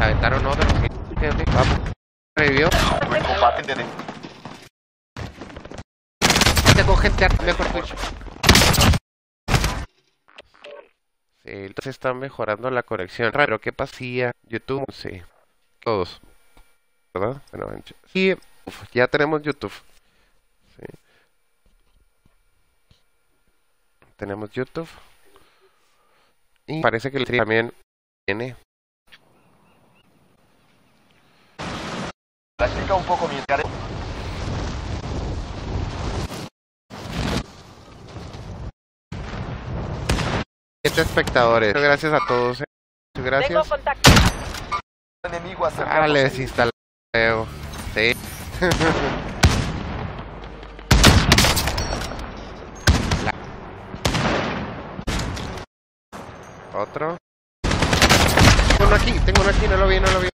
Aventaron ok, vamos. Revivió. Buen combate de Tengo gente ar- mejor Twitch. Sí, entonces está mejorando la conexión. Raro, ¿qué pasía? YouTube, sí. Todos. ¿Verdad? Bueno, uf, ya tenemos YouTube. Tenemos YouTube. Y parece que el también viene. Practica un poco mientras... Siete espectadores. Muchas gracias a todos. eh. Muchas Tengo gracias. contacto. enemigo Ah, acercándose. les instalé. Sí. Otro. Tengo uno aquí, tengo uno aquí, no lo vi, no lo vi.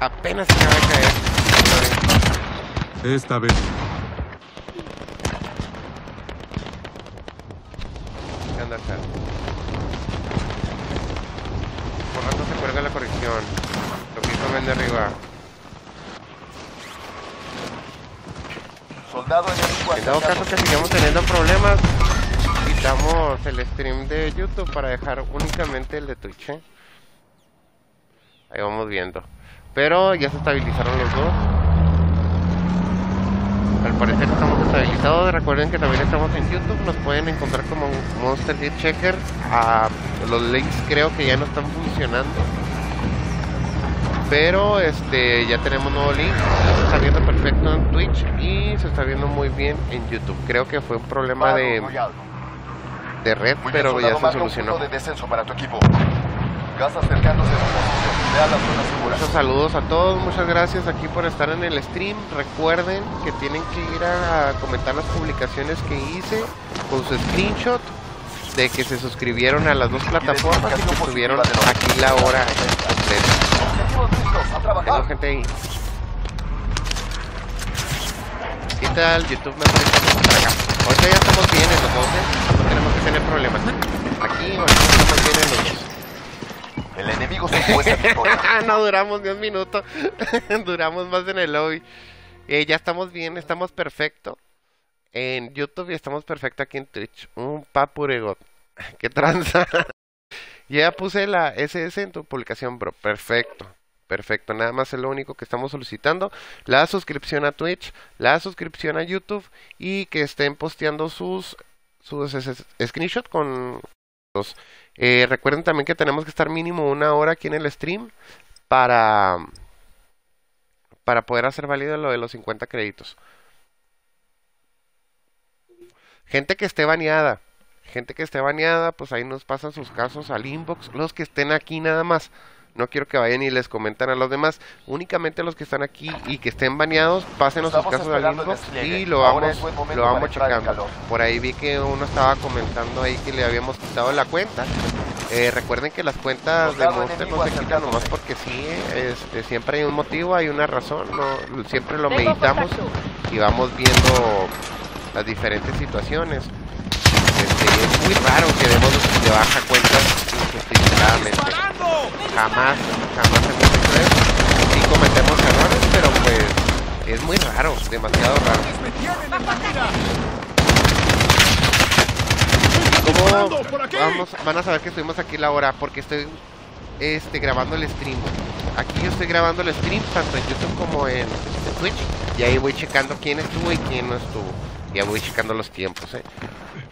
Apenas se acaba de caer. Esta vez. ¿Qué onda acá? Por rato se cuelga la corrección. Lo que hizo el de arriba. Soldado En dado caso que sigamos teniendo problemas, quitamos el stream de YouTube para dejar únicamente el de Twitch. ¿eh? Ahí vamos viendo. Pero ya se estabilizaron los dos. Al parecer estamos estabilizados. Recuerden que también estamos en YouTube. Nos pueden encontrar como Monster Lead Checker. Ah, los links creo que ya no están funcionando. Pero este ya tenemos nuevo link. Se está viendo perfecto en Twitch y se está viendo muy bien en YouTube. Creo que fue un problema Battle de, de red, pero soldado, ya se solucionó. punto de descenso para tu equipo. Gas acercándose a su posición. Vea la zona segura. Muchos saludos a todos, muchas gracias aquí por estar en el stream. Recuerden que tienen que ir a comentar las publicaciones que hice con su screenshot de que se suscribieron a las dos plataformas y que estuvieron aquí la hora completa. Tengo gente ahí. ¿Qué tal? YouTube me por acá. Ahorita ya estamos bien en los dos, ¿eh? No tenemos que tener problemas. Aquí, ahorita estamos bien en los dos. El enemigo se puesta victoria. no duramos ni un minuto. duramos más en el lobby. Eh, ya estamos bien, estamos perfecto. En YouTube y estamos perfecto aquí en Twitch. Un papuregot. Qué tranza. ya puse la SS en tu publicación, bro. Perfecto. Perfecto, nada más es lo único que estamos solicitando. La suscripción a Twitch, la suscripción a YouTube y que estén posteando sus, sus es- es- screenshot con los eh, recuerden también que tenemos que estar mínimo una hora aquí en el stream para, para poder hacer válido lo de los 50 créditos. Gente que esté baneada, gente que esté baneada, pues ahí nos pasan sus casos al inbox. Los que estén aquí nada más. No quiero que vayan y les comenten a los demás. Únicamente los que están aquí y que estén baneados, pásenos sus casos al inbox y lo vamos, lo vamos checando. Por ahí vi que uno estaba comentando ahí que le habíamos quitado la cuenta. Eh, recuerden que las cuentas de Monster no se quitan nomás porque sí, este, siempre hay un motivo, hay una razón, no, siempre lo meditamos y vamos viendo las diferentes situaciones. Este, es muy raro que demos de baja cuentas Jamás, jamás hemos hecho eso. Sí cometemos errores, pero pues es muy raro, demasiado raro. ¿Cómo vamos, van a saber que estuvimos aquí la hora? Porque estoy este, grabando el stream. Aquí yo estoy grabando el stream tanto en YouTube como en Twitch. Y ahí voy checando quién estuvo y quién no estuvo. Ya voy checando los tiempos, ¿eh?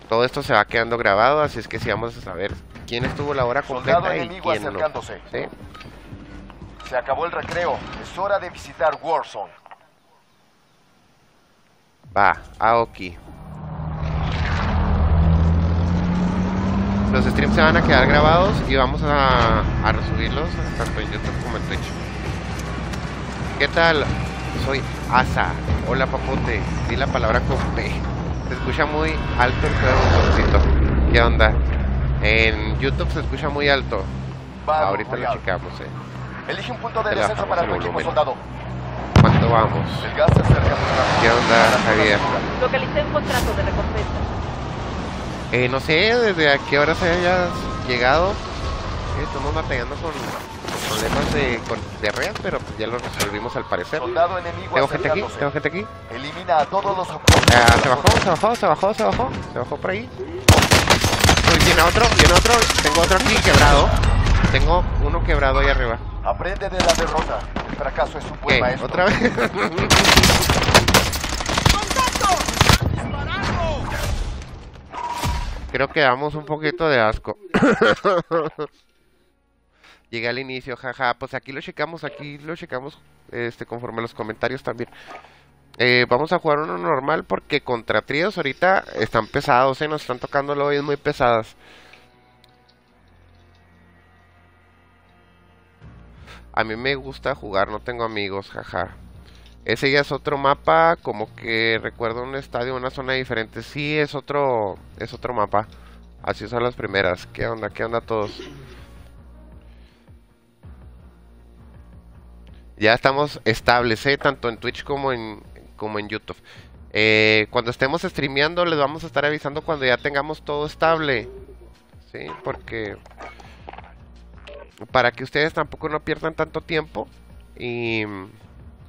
Todo esto se va quedando grabado, así es que sí vamos a saber quién estuvo la hora Soldado completa y enemigo quién no. Se acabó el recreo. Es hora de visitar Warzone. Va, Aoki. Los streams se van a quedar grabados y vamos a, a resubirlos tanto en YouTube como en Twitch. ¿Qué tal? Soy Asa. Hola papote. Di la palabra con P. Se escucha muy alto el botoncito. ¿Qué onda? En YouTube se escucha muy alto. Battle Ahorita lo checamos, eh. Elige un punto de descenso para el tu equipo, soldado. ¿Cuánto vamos? El gas se acerca. ¿Qué onda, Javier? Localicé un contrato de recompensa. Eh, no sé desde a qué hora se hayas llegado. estamos batallando con, con problemas de con diarrea, pero pues ya lo resolvimos al parecer. Soldado enemigo Tengo gente aquí, tengo gente aquí. Elimina a todos los. Ah, se bajó, se bajó, se bajó, se bajó. Se bajó por ahí. Uy, viene otro, viene otro. Tengo otro aquí quebrado. Tengo uno quebrado ahí arriba. Aprende de la derrota. El fracaso es un buen maestro. ¿Otra vez? Creo que damos un poquito de asco. Llegué al inicio, jaja. Pues aquí lo checamos, aquí lo checamos este, conforme a los comentarios también. Eh, vamos a jugar uno normal porque contra tríos ahorita están pesados, ¿eh? Nos están tocando lobbies muy pesadas. A mí me gusta jugar, no tengo amigos, jaja. Ese ya es otro mapa, como que recuerdo un estadio, una zona diferente. Sí, es otro, es otro mapa. Así son las primeras. ¿Qué onda? ¿Qué onda todos? Ya estamos estables, ¿eh? tanto en Twitch como en, como en YouTube. Eh, cuando estemos streameando les vamos a estar avisando cuando ya tengamos todo estable. Sí, porque para que ustedes tampoco no pierdan tanto tiempo y,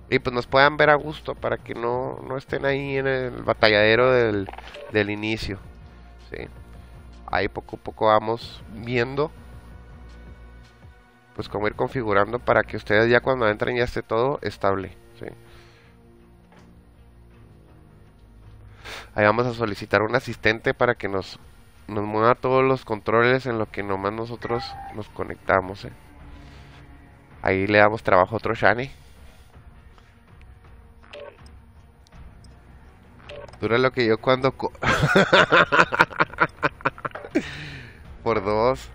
y pues nos puedan ver a gusto para que no, no estén ahí en el batalladero del, del inicio. Sí. Ahí poco a poco vamos viendo pues cómo ir configurando para que ustedes ya cuando entren ya esté todo estable. ¿sí? Ahí vamos a solicitar un asistente para que nos, nos mueva todos los controles en lo que nomás nosotros nos conectamos. ¿eh? Ahí le damos trabajo a otro Shani. Dura lo que yo cuando... Por dos.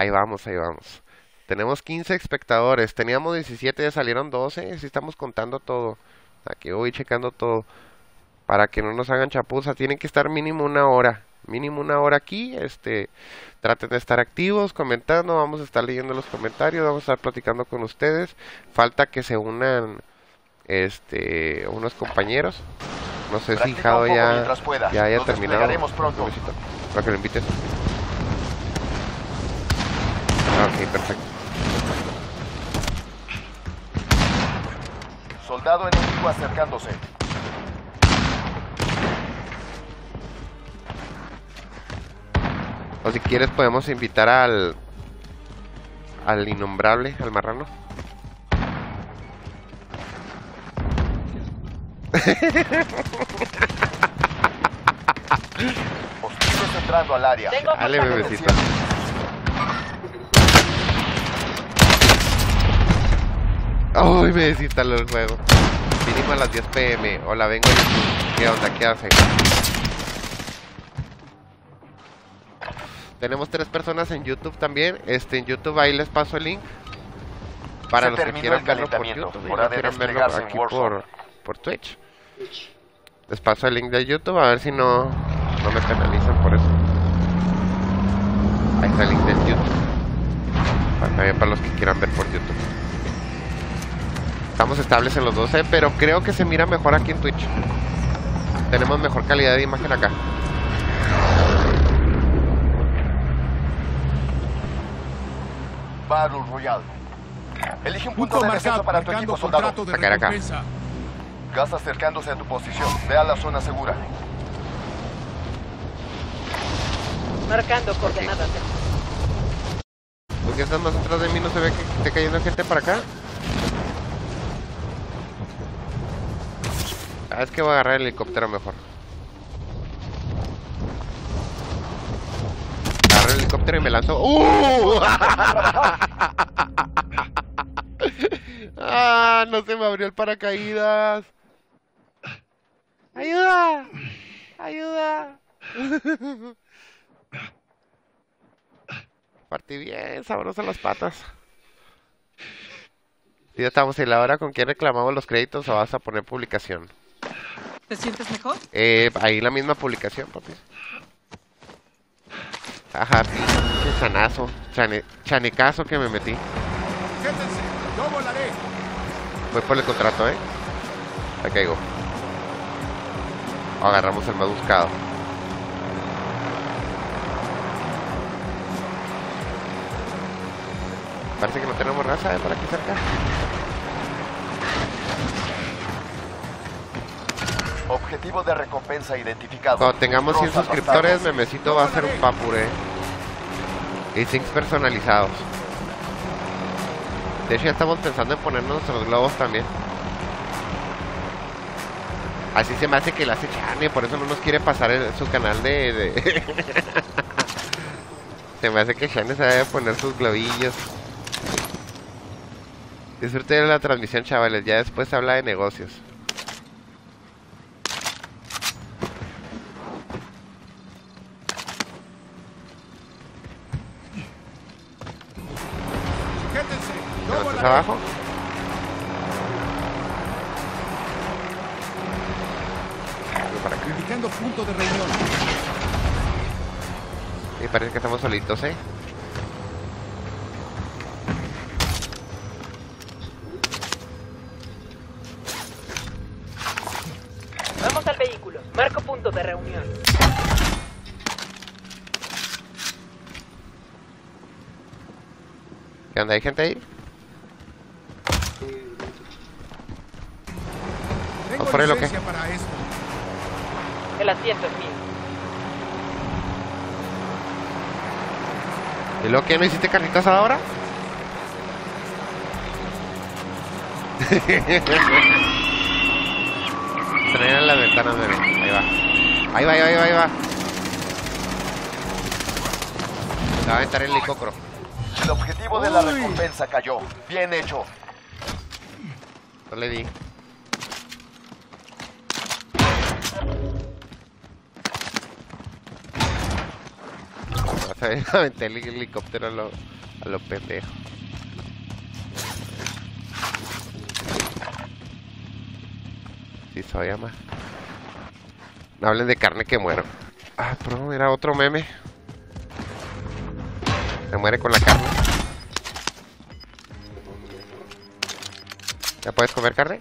Ahí vamos, ahí vamos. Tenemos 15 espectadores. Teníamos 17, ya salieron 12. Si estamos contando todo. Aquí voy checando todo. Para que no nos hagan chapuza. Tienen que estar mínimo una hora. Mínimo una hora aquí. Este, traten de estar activos, comentando. Vamos a estar leyendo los comentarios. Vamos a estar platicando con ustedes. Falta que se unan este unos compañeros. No sé si Jado ya, ya haya Nos terminado. pronto. Para que lo invites. Ok, perfecto. Soldado enemigo acercándose. O si quieres podemos invitar al al innombrable, al marrano. Hostiles entrando al área. Tengo Dale, bebecita. Uy, me desinstaló el juego. Mínimo a las 10 pm. Hola, vengo a YouTube. ¿Qué onda? ¿Qué hacen? Tenemos tres personas en YouTube también. Este, en YouTube ahí les paso el link. Para Se los que quieran verlo por. YouTube Hora de quieran verlo aquí por, por Twitch. Les paso el link de YouTube a ver si no, no me penalizan por eso. Ahí está el link de YouTube. También para los que quieran ver por YouTube. Estamos estables en los 12, pero creo que se mira mejor aquí en Twitch. Tenemos mejor calidad de imagen acá. Battle Royale. Elige un punto Punto de marcado, para tu equipo, soldado. contrato de Acá, acá. Gas acercándose a tu posición. Ve a la zona segura. Marcando coordenadas. ¿Por qué estás más atrás de mí? ¿No se ve que esté cayendo gente para acá? Ah, es que voy a agarrar el helicóptero mejor. Agarro el helicóptero y me lanzo. ¡Uh! ¡Ah! No se me abrió el paracaídas. ¡Ayuda! ¡Ayuda! Partí bien, sabroso las patas. Ya estamos en la hora con quién reclamamos los créditos o vas a poner publicación. ¿Te sientes mejor? Eh, ahí la misma publicación, papi. Ajá, pinche sanazo, chane, chanecazo que me metí. Siéntense, yo volaré. Fue por el contrato, ¿eh? Ahí caigo. Agarramos el más buscado. Parece que no tenemos raza, ¿eh? Por aquí cerca. Objetivo de recompensa identificado. Cuando tengamos 100 Tropas suscriptores. Memecito va a hacer un papure. Y things personalizados. De hecho, ya estamos pensando en poner nuestros globos también. Así se me hace que la hace Charlie, por eso no nos quiere pasar su canal de... de- se me hace que Shane se debe poner sus globillos. Disfruten de la transmisión, chavales. Ya después se habla de negocios. Abajo? Para acá. Punto de reunión. Y parece que estamos solitos, ¿eh? Vamos al vehículo. Marco punto de reunión. ¿Qué onda? ¿Hay gente ahí? ¿Y luego qué? ¿No hiciste carnitas ahora? Traen en la ventana, mero. Ahí va. Ahí va, ahí va, ahí va, ahí va. Se va a aventar el licocro. El objetivo de la recompensa cayó. Bien hecho. No le di. Ver, aventé el helicóptero a lo, a lo pendejo. Sí, soy ama. No hablen de carne que muero. Ah, pero era otro meme. Se muere con la carne. ¿Ya puedes comer carne?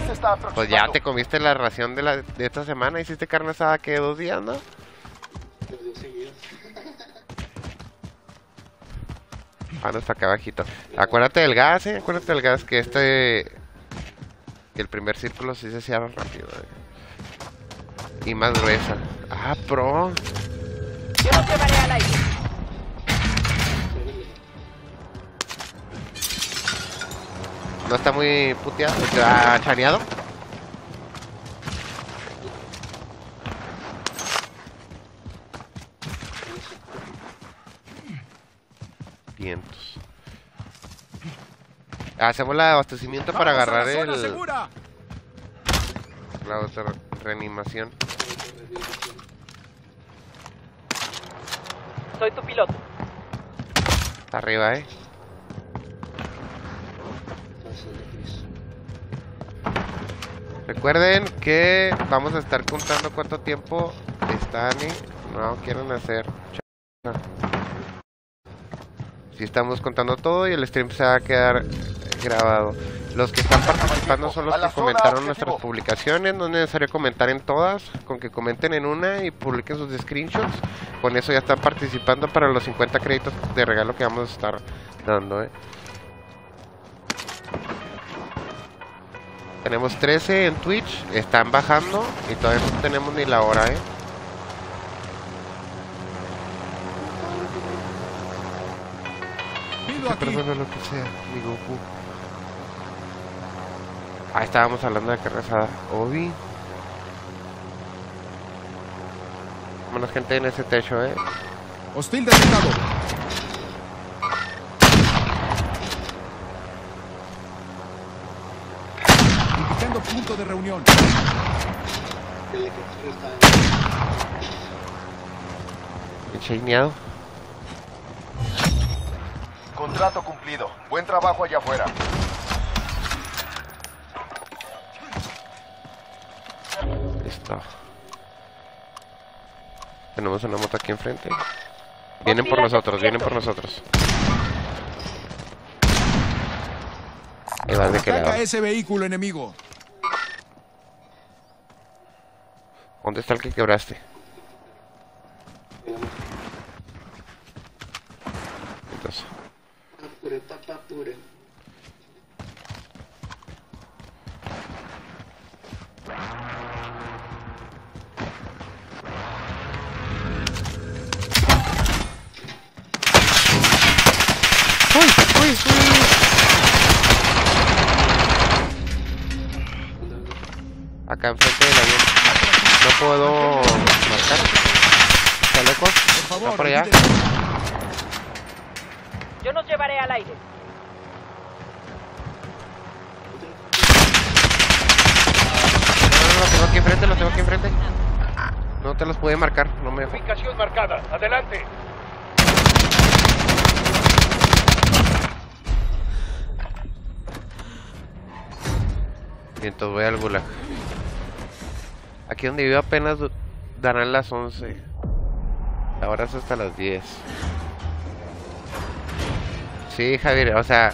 Se está. Pues ya te comiste la ración de, la, de esta semana. Hiciste carne asada que dos días, ¿no? Ah, no está acá abajito. Acuérdate del gas, eh. Acuérdate del gas que este. que el primer círculo sí se cierra rápido, eh. Y más gruesa. Ah, pro. Yo los No está muy puteado. Está chaneado. Vientos. Hacemos el abastecimiento para agarrar la el, segura. la otra reanimación. Soy tu piloto. Está arriba, eh. Recuerden que vamos a estar contando cuánto tiempo están y no quieren hacer. Si estamos contando todo y el stream se va a quedar grabado. Los que están participando son los que comentaron nuestras publicaciones. No es necesario comentar en todas. Con que comenten en una y publiquen sus screenshots. Con eso ya están participando para los 50 créditos de regalo que vamos a estar dando. ¿eh? Tenemos 13 en Twitch. Están bajando y todavía no tenemos ni la hora. ¿eh? Perdona lo que sea, mi Goku. Ah, estábamos hablando de carne asada. Obi. Vámonos gente en ese techo, eh. Hostil detectado. Punto de reunión. Contrato cumplido. Buen trabajo allá afuera. Listo. Tenemos una moto aquí enfrente. Vienen por nosotros, vienen por nosotros. Ahí vas de lado. ese vehículo enemigo. ¿Dónde está el que quebraste? Entonces, Apure. Acá enfrente del avión. No puedo marcar. ¿Está lejos? ¿Está por allá? Yo nos llevaré al aire. No, no, lo tengo aquí enfrente, lo tengo aquí enfrente. No te los puede marcar, no me dejó. Ubicación marcada. Adelante. Entonces voy al gulag. Aquí donde vivo apenas darán las 11. Ahora es hasta las 10. Sí, Javier, o sea...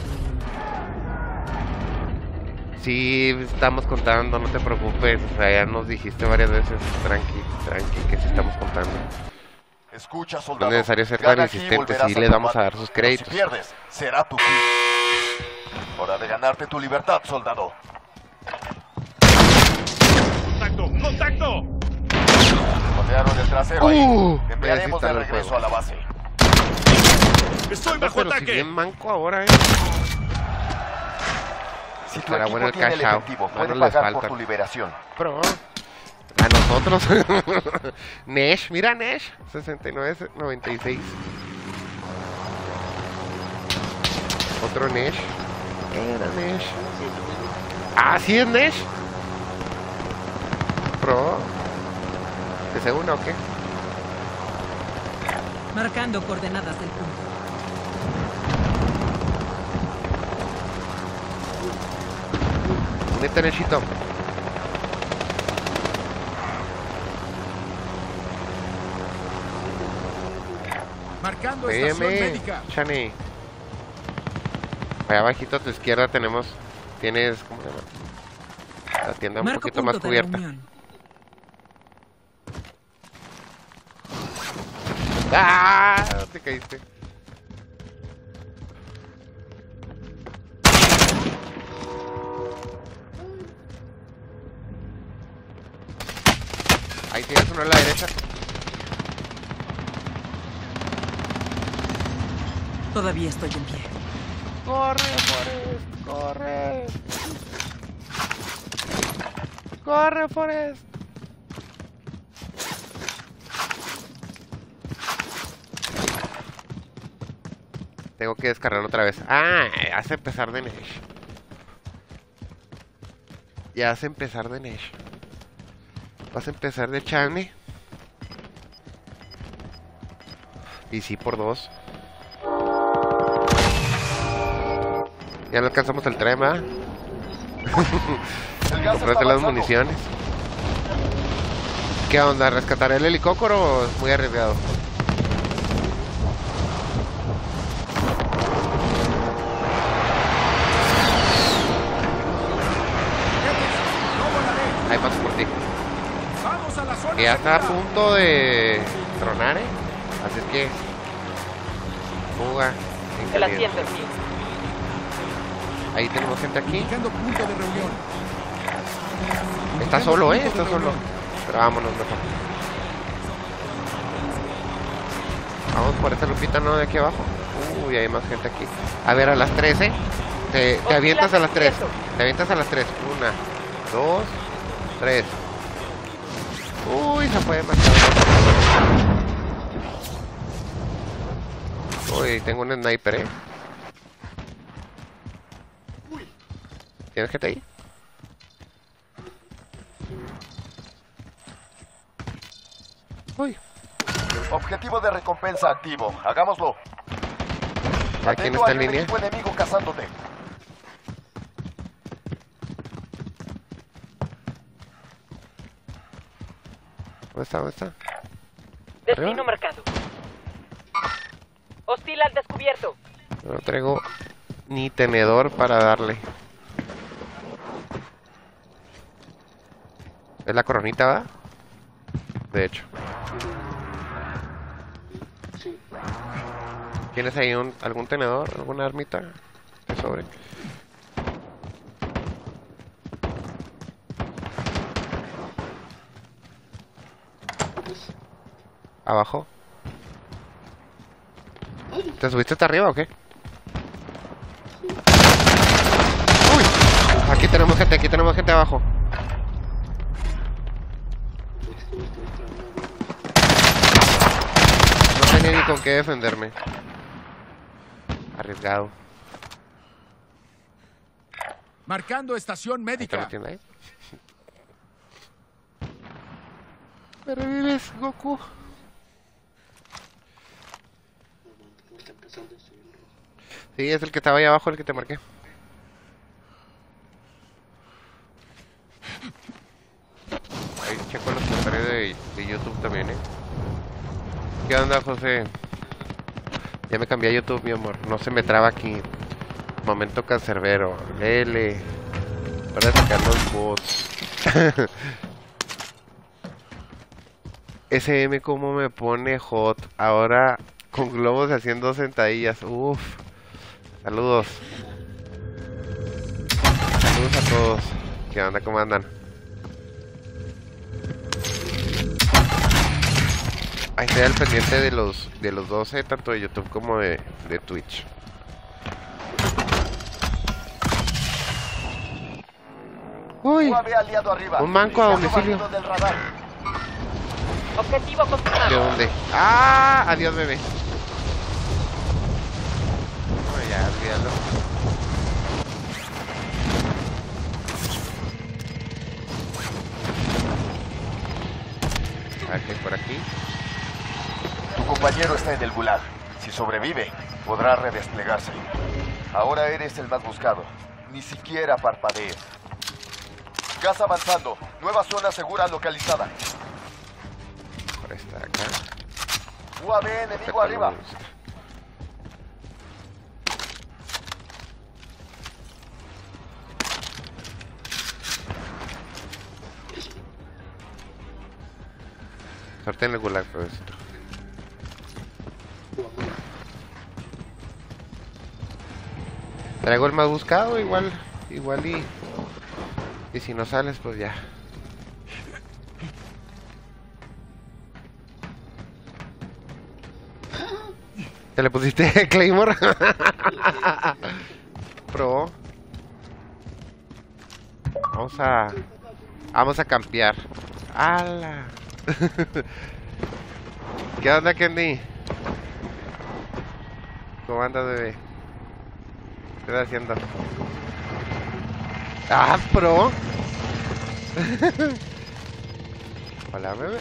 Sí, estamos contando, no te preocupes. O sea, ya nos dijiste varias veces, tranqui, tranqui, que sí estamos contando. Escucha, soldado. No es necesario ser tan insistente, sí le damos combate. a dar sus créditos. Si pierdes, será tu fin. Hora de ganarte tu libertad, soldado. ¡Contacto! ¡Contacto! Rodearon el trasero Uh, ahí. Enviaremos de regreso juego. a la base. ¡Estoy bajo Pero si ataque! bien manco ahora, eh. Si tu Estará equipo bueno el tiene el efectivo, puede pagar por tu liberación. Pro. A nosotros. Nesh, mira Nesh. 69.96. Otro Nesh. Era Nesh. Ah, sí es Nesh. Pro. ¿Que se una o qué? Marcando coordenadas del punto. Neta Neshito. Marcando estación médica. Chani. Allá abajito a tu izquierda tenemos. Tienes. ¿Cómo se llama? La tienda un Marco poquito más de cubierta. ¡Ah! Te caíste. Ahí tienes uno a la derecha. Todavía estoy en pie. ¡Corre, Forrest! ¡Corre! ¡Corre, Forrest! Tengo que descargarlo otra vez. ¡Ah! Hace empezar de Nesh. Ya hace empezar de Nesh. Vas a empezar de Chani. Y sí, por dos. Ya no alcanzamos el tren, ¿verdad? Comprate las municiones. ¿Qué onda? ¿Rescatar el helicóptero o es muy arriesgado? No volaré. Ahí paso por ti. Vamos a la zona Que ya está a punto de tronar, ¿eh? Así es que... Fuga. en El asiento mío. Ahí tenemos gente aquí. Está solo, ¿eh? Está solo. Pero vámonos mejor. Vamos por esta lupita, ¿no? De aquí abajo. Uy, hay más gente aquí. A ver, a las 13. Te, te avientas a las 3. Te avientas a las 3. Una, dos, tres. Uy, se fue demasiado. Uy, tengo un sniper, ¿eh? ¿Tienes gente ahí? Uy, Objetivo de recompensa activo. Hagámoslo. ¿a quién está en un línea? equipo enemigo cazándote. ¿Dónde está? ¿Dónde está? Destino marcado. Hostil al descubierto. No traigo ni tenedor para darle. Es la coronita, ¿va? De hecho. ¿Tienes ahí un, algún tenedor? ¿Alguna armita? ¿Qué sobre? Abajo. ¿Te subiste hasta arriba o qué? ¡Uy! Aquí tenemos gente, aquí tenemos gente abajo. No tenía ni con qué defenderme. Arriesgado. Marcando estación ¿Qué lo médica. tiene ahí? ¿Me revives, Goku? Me está empezando a subir el rojo. Sí, es el que estaba ahí abajo, el que te marqué. Ahí checo los comentarios de, de YouTube también, ¿eh? ¿Qué onda, José? Ya me cambié a YouTube, mi amor. No se me traba aquí. Momento cancerbero. Lele. Para sacar los bots. SM como me pone hot. Ahora con globos haciendo sentadillas. Uf. Saludos. Saludos a todos. ¿Qué onda? ¿Cómo andan? Ahí estoy al pendiente de los de los 12, tanto de YouTube como de, de Twitch. Uy. Un manco a domicilio. batido del radar. Objetivo ¿de dónde? ¡Ah! Adiós, bebé. Bueno, ya, olvídalo. A ver qué hay por aquí. Tu compañero está en el gulag. Si sobrevive, podrá redesplegarse. Ahora eres el más buscado. Ni siquiera parpadees. Gas avanzando. Nueva zona segura localizada. Por esta acá. UAV enemigo arriba. Suerte en el gulag, pues. Traigo el más buscado, igual, igual y... Y si no sales, pues ya. ¿Te le pusiste Claymore? Pro. Vamos a... Vamos a campear. ¡Hala! ¿Qué onda, Kenny? ¿Cómo andas, bebé? ¿Qué estás haciendo? ¡Ah, pro! Hola, bebé.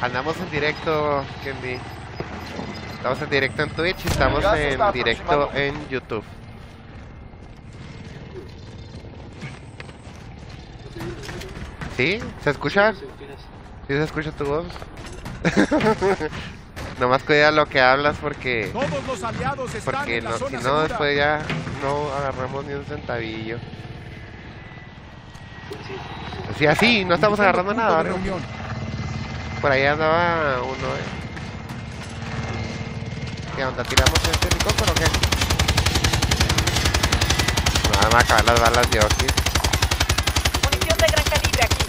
Andamos en directo, Kenny. Estamos en directo en Twitch y estamos en directo en YouTube. ¿Sí? ¿Se escucha? Sí, tienes- ¿Sí se escucha tu voz? Nomás cuida lo que hablas porque... Todos los aliados están Porque en la no, si no, segura. después ya no agarramos ni un centavillo. sí. Así, así, no estamos agarrando nada. ¿no? Por ahí andaba uno, eh. ¿Qué onda? ¿Tiramos este helicóptero o qué? Nada más acabar las balas de aquí. Munición de gran calibre aquí.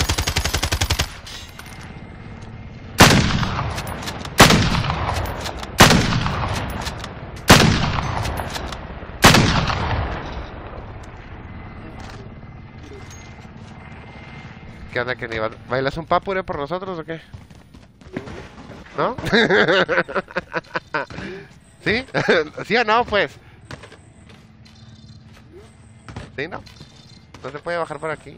¿Qué onda, que ¿Bailas un papure por nosotros o qué? ¿No? ¿Sí? ¿Sí o no, pues? ¿Sí, no? No se puede bajar por aquí.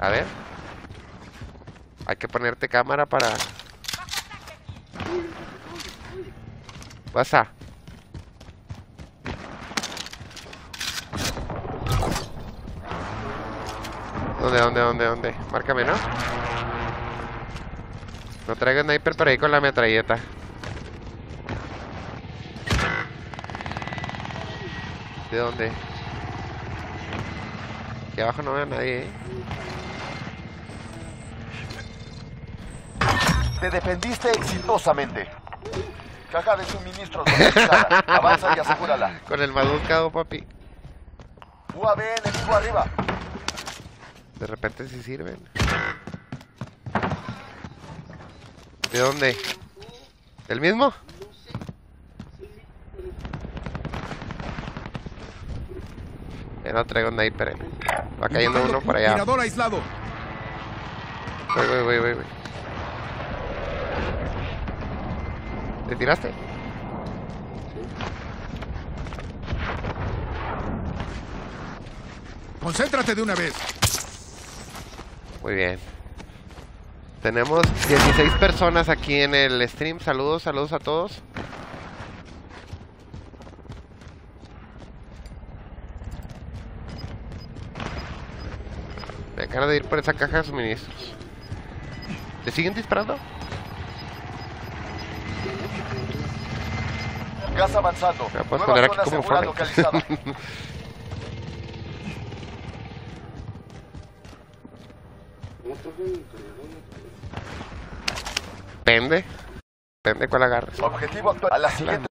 A ver. Hay que ponerte cámara para... Pasa. ¿Dónde, dónde, dónde, dónde? Márcame, ¿no? No traigas sniper por ahí con la metralleta. ¿De dónde? Aquí abajo no veo a nadie, ¿eh? Te defendiste exitosamente. Caja de suministros. Avanza y asegúrala. Con el buscado, papi. UAV enemigo arriba. De repente sí sirven. ¿De dónde? ¿El mismo? Ya no traigo sniper. eh. Va cayendo uno por allá. Mirador aislado. Voy, voy, voy, voy, voy. ¿Te tiraste? Concéntrate de una vez. Muy bien. Tenemos 16 personas aquí en el stream. Saludos, saludos a todos. Me acabo de ir por esa caja de suministros. ¿Le siguen disparando? Gas avanzando. Me puedes poner aquí como Depende. Depende cuál agarres. Objetivo actual. A la siguiente.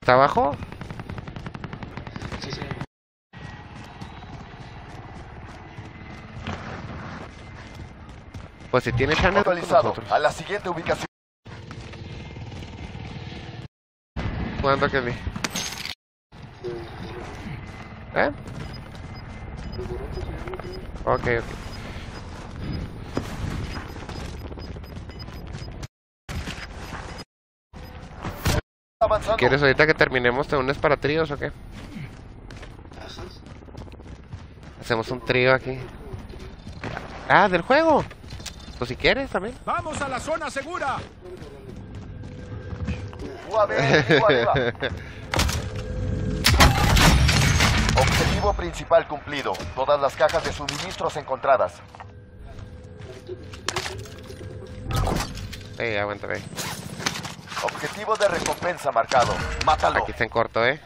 ¿Está abajo? Sí, sí. Pues si tiene channel con Actualizado. nosotros. A la siguiente ubicación. ¿Cuándo que vi? ¿Eh? Ok, ok. ¿Quieres ahorita que terminemos te unes para tríos o qué? Hacemos un trío aquí. Ah, del juego. Pues si quieres también. Vamos a la zona segura. UAV enemigo arriba. Objetivo principal cumplido. Todas las cajas de suministros encontradas. Ey, aguántame. Objetivo de recompensa marcado. Mátalo. Aquí está en corto, eh.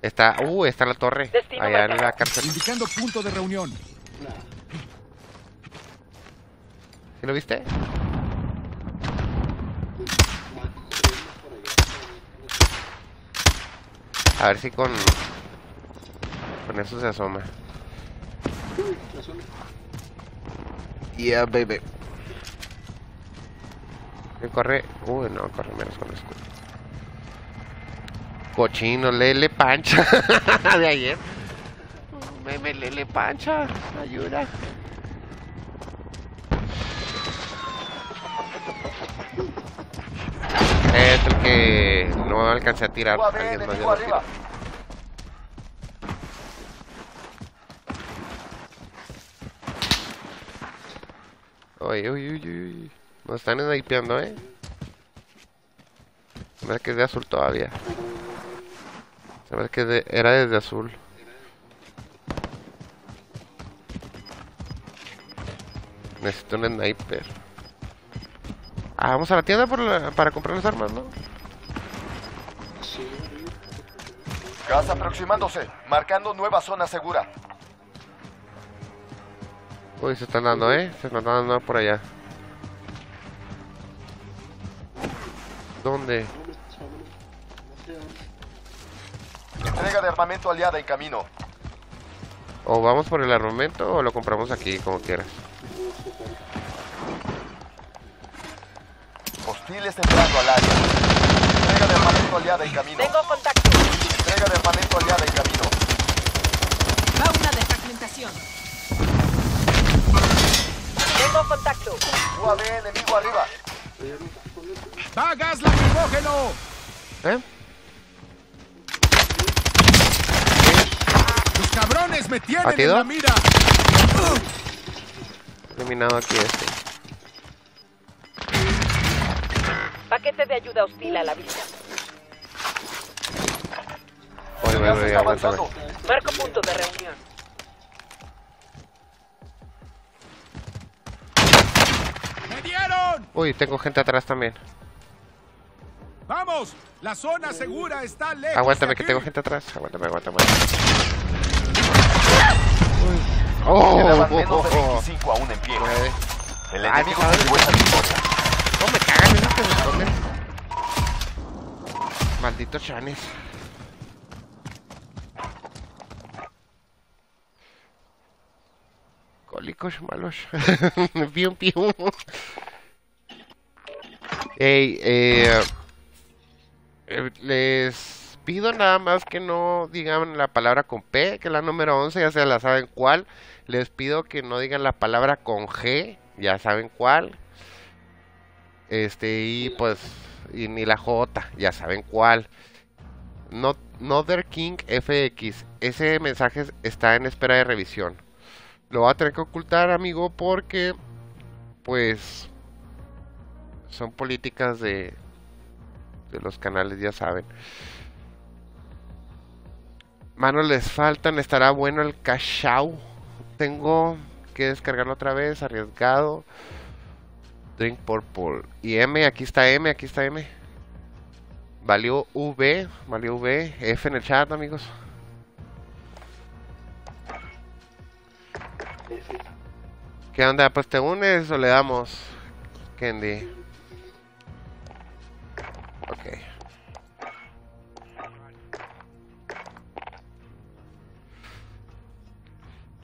Está, uh, está la torre. Destino Allá en la cárcel. Indicando punto de reunión. ¿Sí lo viste? A ver si con. Con eso se asoma. Yeah, baby. Que corre. Uy, no, corre menos con esto. Cochino, lele pancha. de ayer. Meme, lele pancha. Ayuda. Es el que no alcancé a tirar. Alguien más. Uy, uy, uy, uy. Nos están snipeando, eh. Se me que es de azul todavía. Se me que de- era desde azul. Necesito un sniper. Ah, vamos a la tienda por la- para comprar las armas, ¿no? Gas aproximándose. Marcando nueva zona segura. Uy, se están dando, eh. Se están dando por allá. ¿Dónde? Entrega de armamento aliada en camino. O vamos por el armamento o lo compramos aquí, como quieras. Hostiles entrando al área. Entrega de armamento aliada en camino. Tengo contacto. Entrega de armamento aliada en camino. Va una defragmentación. Tengo contacto. UAV enemigo arriba. ¡Va gas lacrimógeno! ¿Eh? ¡Los cabrones me tienen ¿Batido? en la mira! Eliminado aquí este. Paquete de ayuda hostil a la vista. Voy, aguántame. Marco punto de reunión. reunión! Uy, tengo gente atrás también. ¡Vamos! La zona segura está lejos. Aguántame de que tengo gente atrás. Aguántame, aguántame. Uy. Oh, Quedaban oh, menos de oh, oh. 25 aún en pie. El Ay, enemigo esa victoria. ¿Cómo me cagan esos me esconden? Malditos chanes. Eh, eh, les pido nada más que no digan la palabra con P, que la número 11, ya se la saben cuál. Les pido que no digan la palabra con G, ya saben cuál. Este, y pues, y ni la J, ya saben cuál. No, Nother King FX, ese mensaje está en espera de revisión. Lo voy a tener que ocultar, amigo, porque, pues, son políticas de, de los canales, ya saben. Mano, les faltan, estará bueno el cachao. Tengo que descargarlo otra vez, arriesgado. Drink Purple. Y M, aquí está M, aquí está M. Valió V, valió V. F en el chat, amigos. ¿Qué onda? Pues te unes o le damos, Candy. Ok.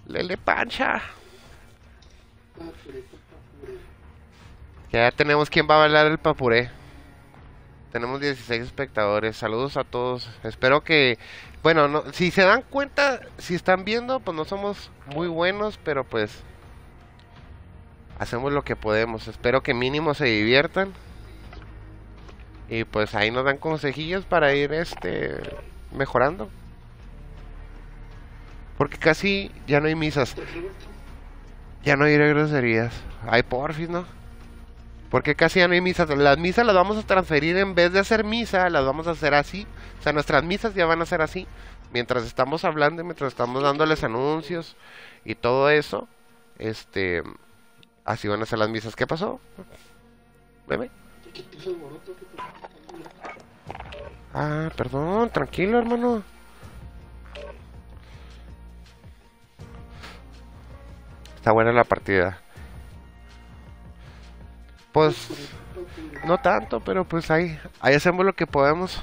Lele Pancha. Ya tenemos quien va a bailar el papuré. Tenemos 16 espectadores. Saludos a todos. Espero que, bueno, no, si se dan cuenta, si están viendo, pues no somos muy buenos, pero pues hacemos lo que podemos. Espero que mínimo se diviertan. Y pues ahí nos dan consejillos para ir este mejorando. Porque casi ya no hay misas. Ya no hay groserías. Hay porfis, ¿no? Porque casi ya no hay misas. Las misas las vamos a transferir en vez de hacer misa, las vamos a hacer así. O sea, nuestras misas ya van a ser así. Mientras estamos hablando mientras estamos dándoles anuncios y todo eso, este, así van a ser las misas. ¿Qué pasó? Bebé. Ah, perdón, tranquilo, hermano. Está buena la partida. Pues no tanto, pero pues ahí, ahí hacemos lo que podemos.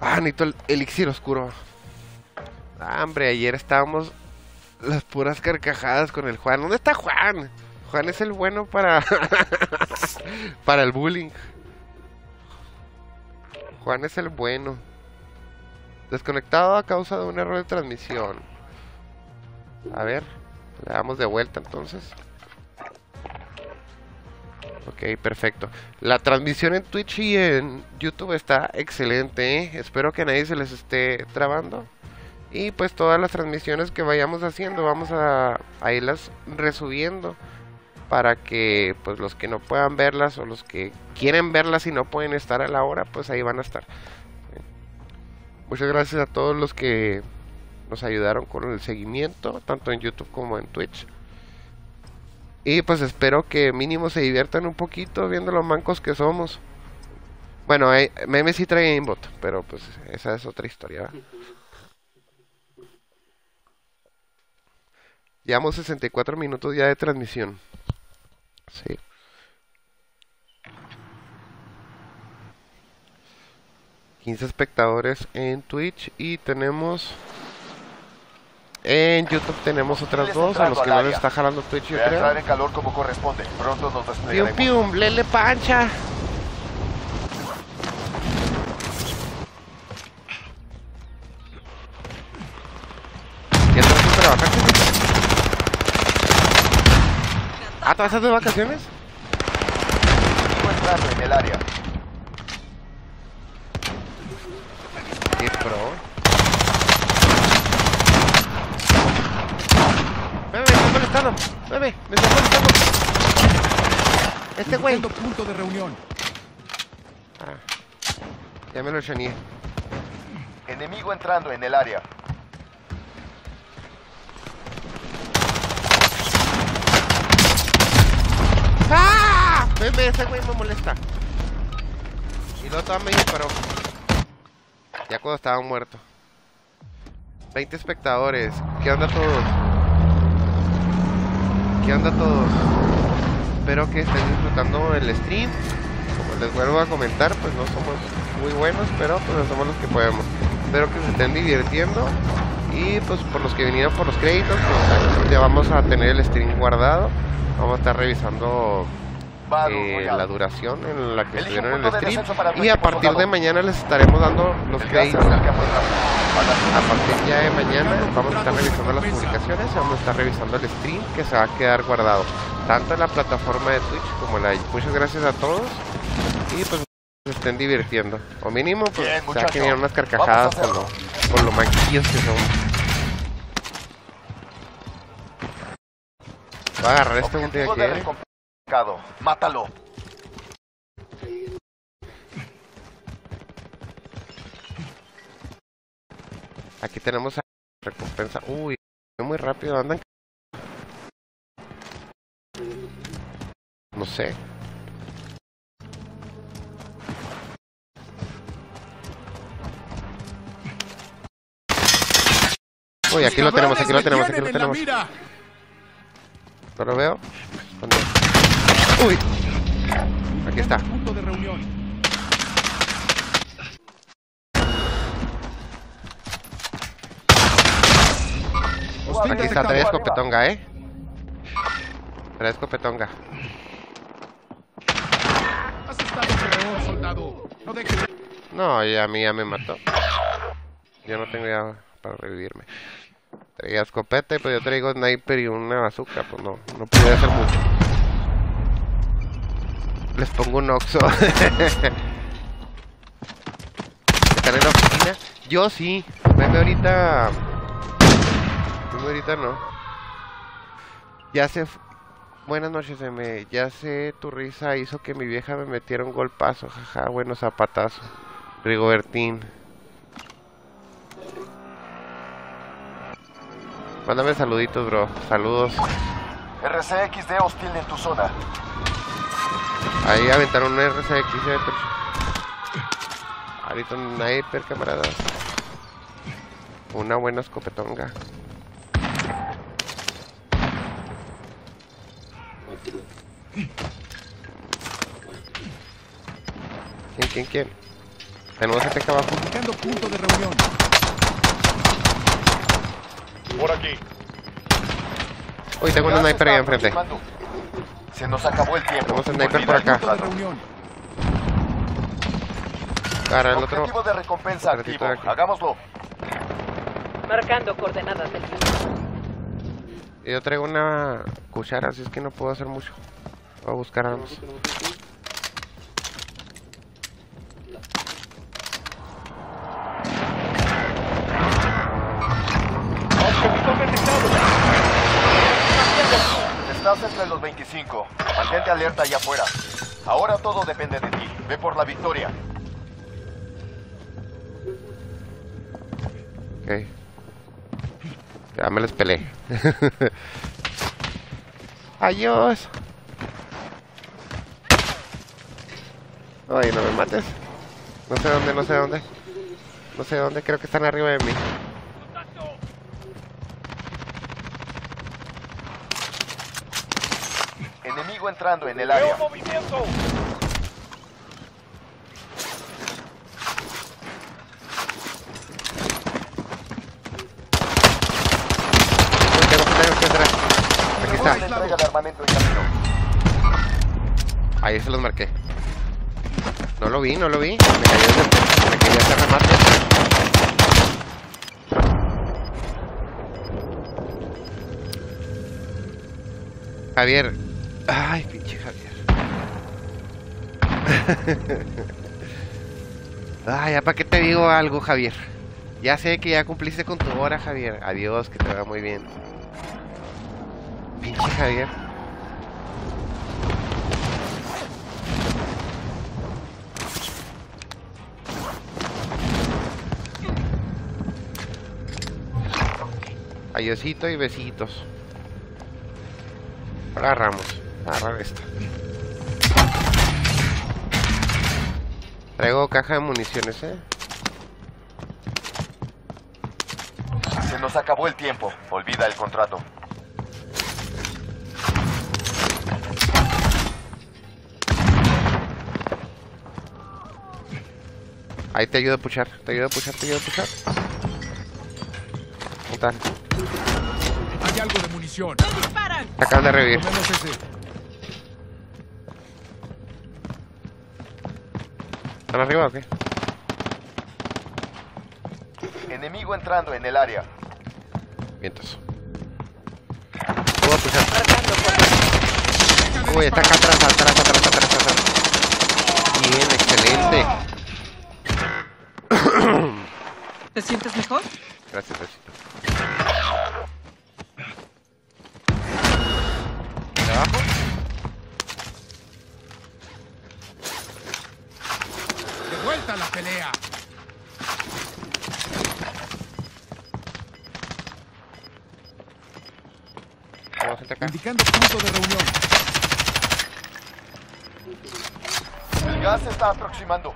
Ah, necesito el elixir oscuro. Ah, hombre, ayer estábamos las puras carcajadas con el Juan. ¿Dónde está Juan? Juan es el bueno para para el bullying. Juan es el bueno. Desconectado a causa de un error de transmisión. A ver, le damos de vuelta entonces. Ok, perfecto. La transmisión en Twitch y en YouTube está excelente. ¿eh? Espero que nadie se les esté trabando. Y pues todas las transmisiones que vayamos haciendo vamos a, a irlas resubiendo para que pues los que no puedan verlas o los que quieren verlas y no pueden estar a la hora, pues ahí van a estar. Muchas gracias a todos los que nos ayudaron con el seguimiento, tanto en YouTube como en Twitch. Y pues espero que mínimo se diviertan un poquito viendo los mancos que somos. Bueno, eh, Meme sí trae aimbot, pero pues esa es otra historia. ¿verdad? Llevamos 64 minutos ya de transmisión. Sí. ...15 espectadores en Twitch y tenemos... En YouTube tenemos otras Estás dos, a los que no les está jalando Twitch yo a entrar creo. en calor como corresponde. Pronto nos Pium desplegaremos. pium, lele pancha. ¿Ya te vas a trabajar? ¿Ah, te vas de vacaciones? Entrando en el área. Pro. zafó me zafó el estado. Este güey. punto de reunión. Ah, ya me lo chaneé. Enemigo entrando en el área. ¡Ah! Bebe, ese güey me molesta. Y luego todavía me disparó. Ya cuando estaba muerto. 20 espectadores. ¿Qué onda todos? ¿Qué onda todos? Espero que estén disfrutando el stream. Como les vuelvo a comentar, pues no somos muy buenos, pero pues hacemos los que podemos. Espero que se estén divirtiendo. Y pues por los que vinieron por los créditos, pues ya vamos a tener el stream guardado. Vamos a estar revisando eh, la duración en la que estuvieron en el de stream. Y a partir de mañana les estaremos dando los créditos. A partir ya de mañana vamos a estar revisando las publicaciones y vamos a estar revisando el stream que se va a quedar guardado tanto en la plataforma de Twitch como en la Muchas gracias a todos y pues se estén divirtiendo. O mínimo pues se vinieron unas carcajadas con lo, con lo manquillos que son. Voy a agarrar este de Objetivo aquí. Mátalo. Aquí tenemos a recompensa. Uy, muy rápido andan. No sé. Uy, aquí lo tenemos, aquí lo tenemos, aquí lo tenemos. ¿No lo veo? ¿Dónde? Uy. Aquí está. Punto de reunión. Aquí está, trae escopetonga, ¿eh? Trae escopetonga. No, ya a mí ya me mató. Yo no tengo ya para revivirme. Traía escopeta y pues yo traigo sniper y una bazooka, pues no, no pude hacer mucho. Les pongo un oxo. ¿Están en la oficina? Yo sí. Venme ahorita. Venme ahorita no. Ya sé. Buenas noches, M. Ya sé, tu risa hizo que mi vieja me metiera un golpazo. Jaja, bueno zapatazo. Rigobertín. Mándame saluditos, bro. Saludos. RCXD hostil en tu zona. Ahí aventaron un RCX. Ahorita un sniper, camaradas. Una buena escopetonga. ¿Quién, quién, quién? Tenemos este acá abajo. Punto de reunión. Por aquí. Uy, tengo un sniper ahí enfrente. Se nos acabó el tiempo. Tenemos sniper por acá. Cara, el otro. Objetivo de recompensa activo. Hagámoslo. Marcando coordenadas del. Yo traigo una cuchara, así es que no puedo hacer mucho. Voy a buscar armas. Estás entre los 25. Alerta allá afuera. Ahora todo depende de ti. Ve por la victoria. Ok. Ya me les pelé. Adiós. Ay, no me mates. No sé dónde, no sé dónde. No sé dónde, creo que están arriba de mí. Enemigo entrando en el área. Veo movimiento. Aquí está. entrega de armamento en camino. Ahí se los marqué. No lo vi, no lo vi. Me cayó ese, me cayó ese remate. Javier. Ay, pinche Javier. Ay, ya para qué te digo algo, Javier. Ya sé que ya cumpliste con tu hora, Javier. Adiós, que te va muy bien. Pinche Javier. Adiosito y besitos. Agarramos. Agarrar esta. Traigo caja de municiones, eh. Se nos acabó el tiempo. Olvida el contrato. Ahí te ayudo a puchar, te ayudo a puchar, te ayudo a puchar. Puta, Hay algo de munición. ¡Me disparan! te acaban de revivir. ¿Están arriba o qué? Enemigo entrando en el área. Vientos. Voy a Uy, está acá atrás, atrás, atrás, atrás, atrás. Bien, excelente. ¿Te sientes mejor? Gracias, besito. ¿De abajo? De vuelta a la pelea. Vamos gente acá. Indicando punto de reunión. El gas se está aproximando.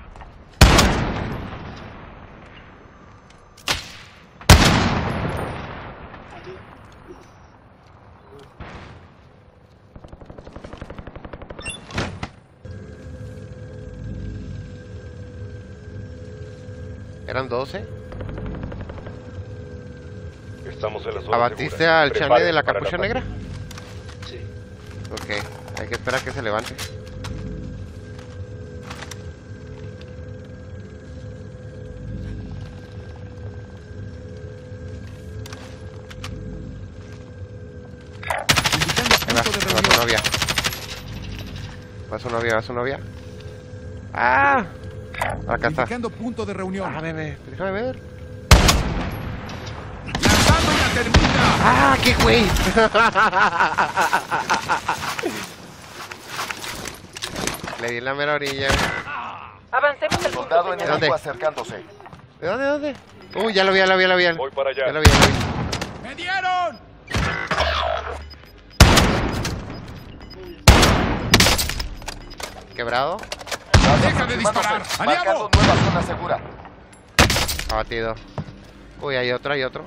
Eran 12. Estamos en la zona ¿Abatiste segura. al chane de la capucha negra? Sí. Ok, hay que esperar a que se levante. Va, su novia. Va su novia, va su novia. ¡Ah! Acá está. Indicando punto de reunión. Ah, bebé, déjame ver. Lanzando una termita. ¡Ah, qué güey! Le di en la mera orilla. Avancemos el punto Soldado. ¿Dónde? enemigo acercándose. ¿De dónde, de dónde? Uy, ya lo vi, ya lo vi, ya lo vi. Voy para allá. Ya lo vi, ya lo vi. ¡Me dieron! Quebrado. Deja de disparar. ¡Aliado! nueva zona segura. Abatido. Uy, hay otro, hay otro.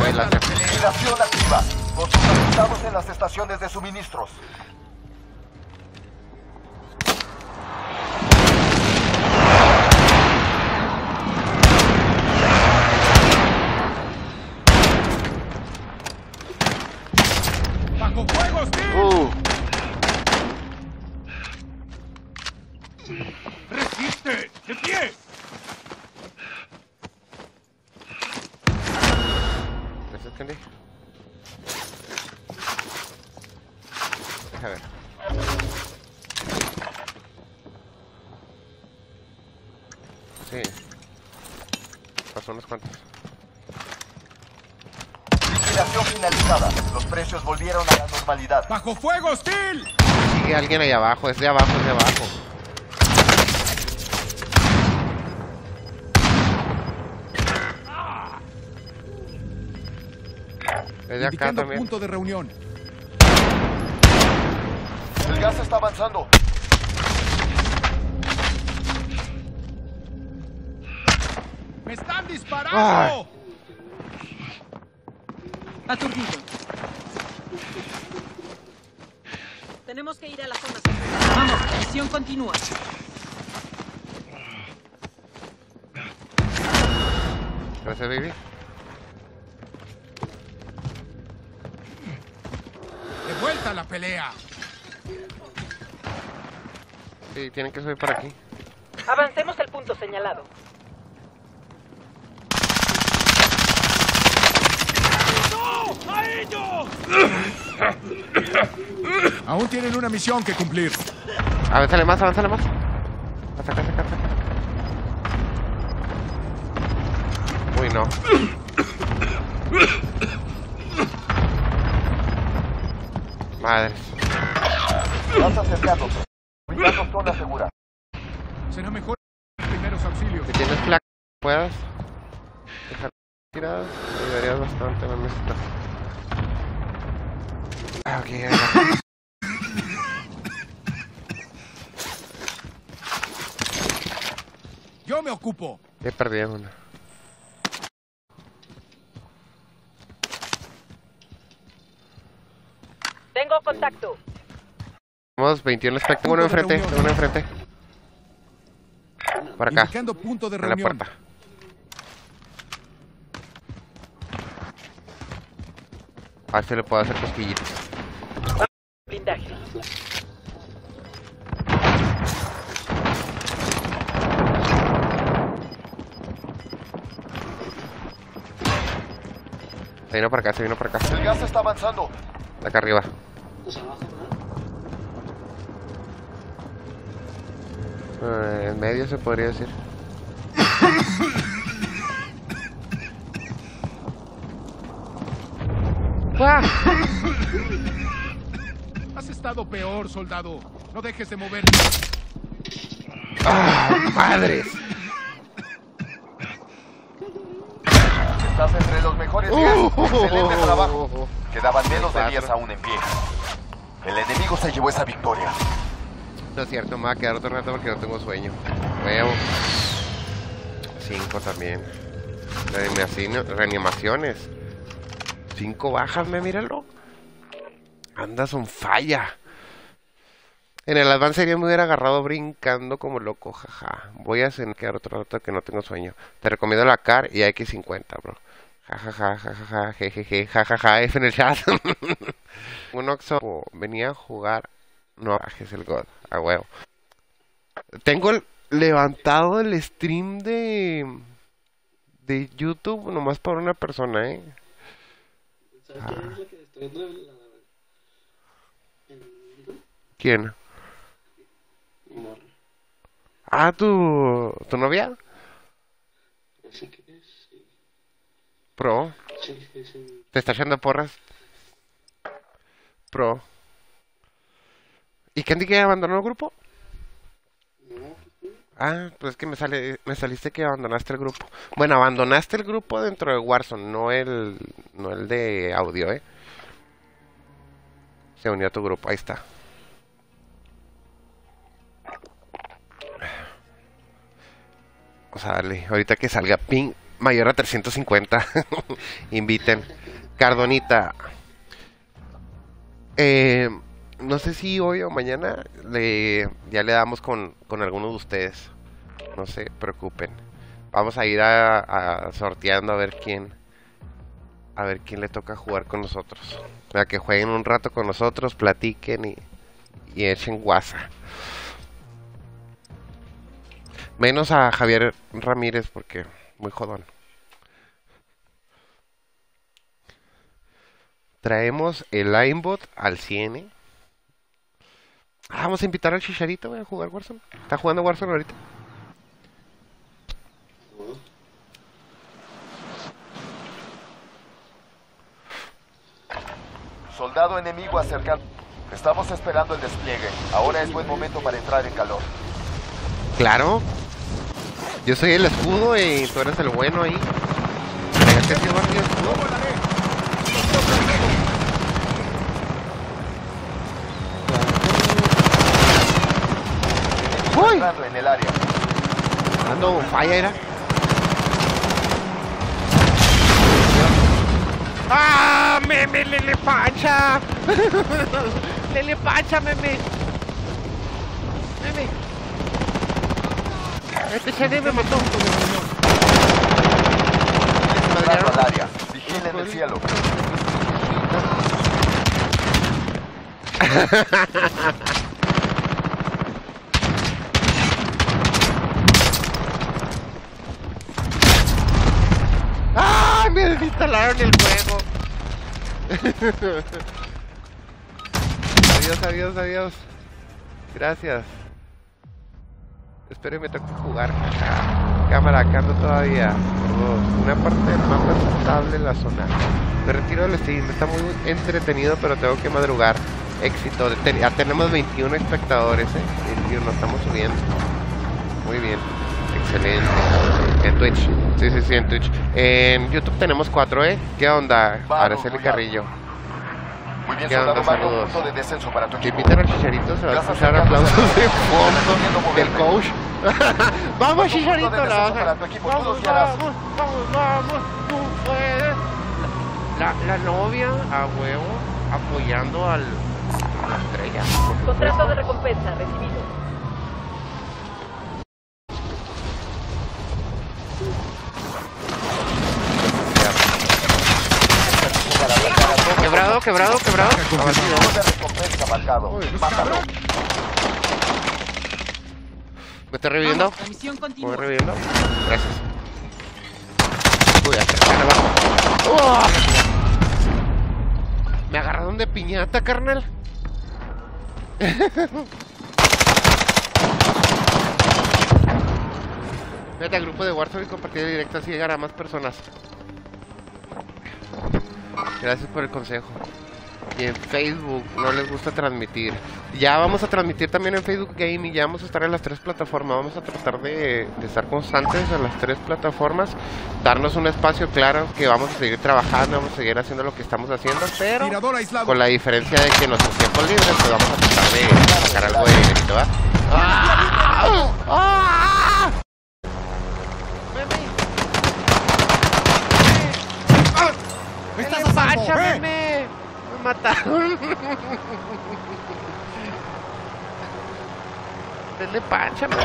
Vigilación activa. Con sus en las estaciones de suministros. ¡Bajo fuego, Steve! Uh, ¡Resiste! ¡De pie! Gracias, Candy. Deja ver. Sí. Pasó unos cuantos. Vigilación finalizada. Los precios volvieron a la normalidad. ¡Bajo fuego, Steel! Sigue alguien ahí abajo, es de abajo, es de abajo. Es de acá Indicando también. punto de reunión. El gas está avanzando. ¡Me están disparando! Aturdido. Tenemos que ir a la zona. Vamos, la misión continúa. Gracias, baby. ¡De vuelta a la pelea! Sí, tienen que subir por aquí. Avancemos el punto señalado. Aún tienen una misión que cumplir. Avánzale más, avánzale más. Acá, hasta acá. Uy, no. Madres. Gas acercándose. Ubicando zona segura. Será mejor primeros auxilios. Si tienes placa, puedas dejar tiradas, ayudarías bastante, necesitas. Ah, ok, ahí Ya perdí una. Tengo contacto. Tenemos 21 espectros. Uno enfrente, uno enfrente. Por acá, Indicando punto de en la puerta. A ver si le puedo hacer cosquillitas. Se vino por acá, se vino por acá. El gas está avanzando. De acá arriba. Eh, en medio se podría decir. ¡Ah! Has estado peor, soldado. No dejes de mover. ¡Ah, ¡Madres! Estás días. Excelente trabajo. Quedaban menos de Cuatro. 10 aún en pie. El enemigo se llevó esa victoria. No es cierto, me va a quedar otro rato porque no tengo sueño. Huevo. Cinco también. Reanimación- reanimaciones. Cinco bajas, me míralo. Andas un falla. En el advance sería me hubiera agarrado brincando como loco, jaja. Voy a hacer quedar otro rato que no tengo sueño. Te recomiendo la CAR y X50, bro. Jajaja, jajaja, jejeje, jajaja, F en el chat. Un Oxo venía a jugar. No, bajes el God, a huevo. Tengo el- levantado el stream de de YouTube nomás por una persona, ¿eh? ¿Sabes quién. Ah, tu tu novia. Pro. Sí, sí, sí. ¿Te está echando porras? Pro. ¿Y Candy que abandonó el grupo? No. Ah, pues es que me sale, me saliste que abandonaste el grupo. Bueno, abandonaste el grupo dentro de Warzone, no el, no el de audio, ¿eh? Se unió a tu grupo, ahí está. Vamos a darle, ahorita que salga ping mayor a 350, inviten. Cardonita. Eh, no sé si hoy o mañana le, ya le damos con, con alguno de ustedes. No se preocupen. Vamos a ir a, a sorteando a ver quién a ver quién le toca jugar con nosotros. Para que jueguen un rato con nosotros, platiquen y, y echen guasa. Menos a Javier Ramírez porque muy jodón. Traemos el Linebot al 100. ¿eh? Ah, vamos a invitar al Chicharito a jugar Warzone. ¿Está jugando Warzone ahorita? Soldado enemigo acercando. Estamos esperando el despliegue. Ahora es buen momento para entrar en calor. Claro. Yo soy el escudo y tú eres el bueno ahí. Que va mi escudo. ¡Uy! En el área. Ando falla era. ¡Ah! ¡Meme, Lele Pancha! ¡Lele Pancha, meme! ¡Meme! Este CD me mató. Al área. Vigilen el cielo. ¡Ah! Me desinstalaron el juego. adiós, adiós, adiós. Gracias. Espero que me toque jugar. Cámara, acá ando todavía. Oh, Una parte del mapa es estable en la zona. Me retiro del stream. Está muy entretenido, pero tengo que madrugar. Éxito. Ya tenemos 21 espectadores, ¿eh? 21, estamos subiendo. Muy bien. Excelente. En Twitch. Sí, sí, sí, en Twitch. En YouTube tenemos 4, ¿eh? ¿Qué onda? Araceli. Carrillo. Muy bien, soldado Mario, Saludos. punto de descenso para tu equipo. invitan al Chicharito, se va a escuchar aplausos de fondo del coach. vamos, Chicharito, la Vamos, vamos, vamos, vamos, tú puedes. La, la novia, a huevo, apoyando al, a la estrella. Contrato de recompensa recibido. Quebrado, quebrado, quebrado. ¿Me está reviviendo? ¿Me voy reviviendo? Gracias. Uy, acá, acá abajo. Me agarraron de piñata, carnal. Vete al grupo de WhatsApp y compartir directo así llegará a más personas. Gracias por el consejo. Y en Facebook no les gusta transmitir. Ya vamos a transmitir también en Facebook Gaming. Ya vamos a estar en las tres plataformas. Vamos a tratar de, de estar constantes en las tres plataformas. Darnos un espacio claro que vamos a seguir trabajando. Vamos a seguir haciendo lo que estamos haciendo. Pero con la diferencia de que en nuestros tiempos libres pues vamos a tratar de sacar algo de dinerito, ¿va? ¡Ah! ¡Ah! ¡Estás ¡Dale a salvo! pacha, ¡Eh! meme! Me mataron. Denle pacha, meme.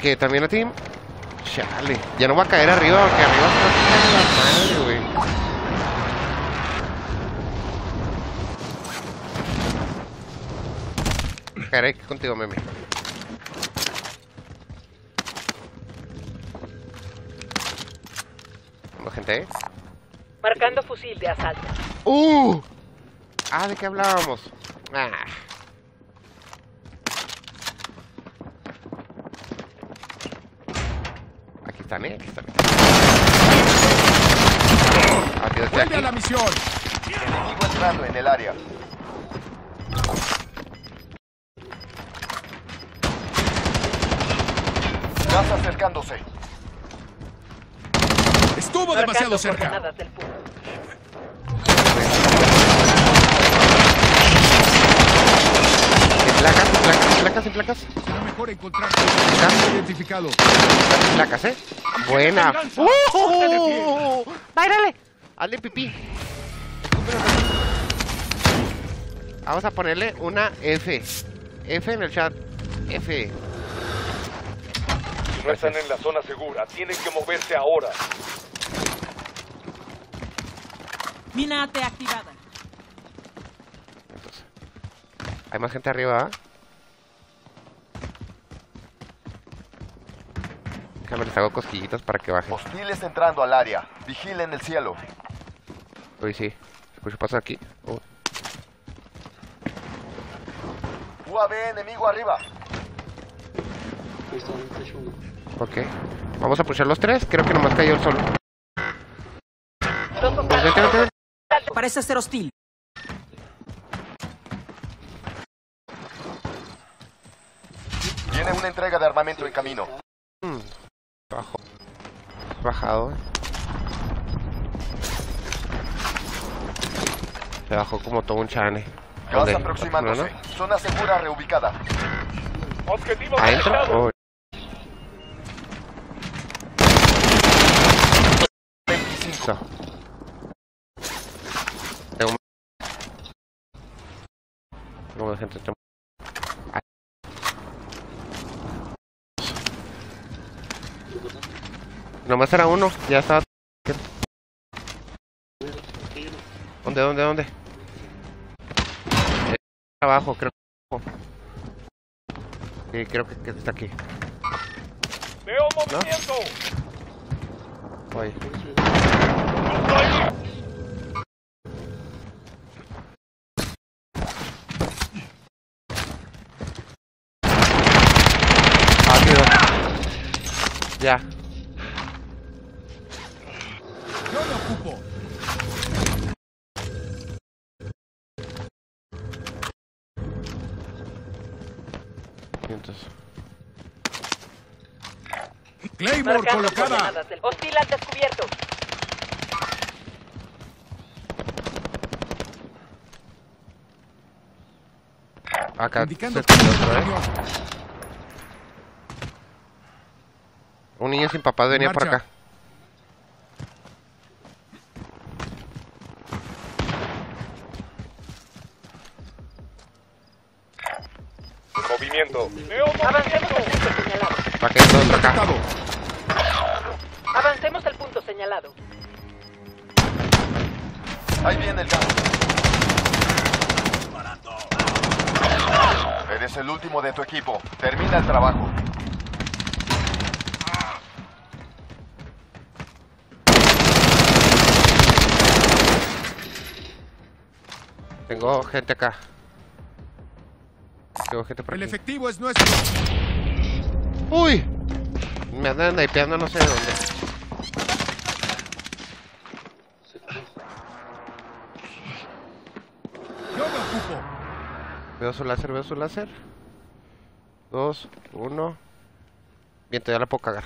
¿Qué? ¿También a ti? Chale. Ya no va a caer arriba porque arriba está la madre, güey. Caeré contigo, meme. Gente? eh? Marcando fusil de asalto. ¡Uh! Ah, ¿de qué hablábamos? Ah. Aquí están, ¿eh? Aquí están. Aquí estoy ¡Vuelve a aquí. la misión! Enemigo entrando en el área. Gas acercándose. Estuvo demasiado cerca. del placas, placas, placas, sin placas. Será mejor encontrarte. Placas, Identificado. placas, ¿eh? Buena. ¡Uh! ¡Báilale! Hazle pipí. Vamos a ponerle una F. F en el chat. F. No están en la zona segura. Tienen que moverse ahora. Mina AT activada. Hay más gente arriba, ¿ah? Déjame les hago cosquillitas para que bajen. Hostiles entrando al área. Vigilen el cielo. Uy, sí. Escucho pasos aquí. Uh, UAV enemigo arriba. Ok. Vamos a pushar los tres. Creo que nomás cayó el solo. Pues vente, operaciones. Parece ser hostil. Viene una entrega de armamento en camino. Bajo. Bajado. eh. Se bajó como todo un chane. Gas aproximándose. ¿No, no? Zona segura reubicada. Objetivo ¿Adentro? Oh, 25. listo. Tengo... Tengo gente. Nomás era uno, ya estaba. ¿Dónde, dónde, dónde? Eh, Abajo, creo. Sí, creo que, que está aquí. Veo movimiento. Oye. Ya. Yo me ocupo. Claymore colocada. Hostil descubierto. Acá Un niño sin papás venía por acá. En movimiento. Veo Avancemos movimiento. al punto señalado. Va quedando acá. Avancemos al punto señalado. Ahí viene el gas. Eres el último de tu equipo. Termina el trabajo. Tengo gente acá. Tengo gente por El aquí. efectivo es nuestro. ¡Uy! Me andan snipeando no sé de dónde. Se conoce. Yo me ocupo. Veo su láser, veo su láser. Dos, uno. Bien, ya la puedo cagar.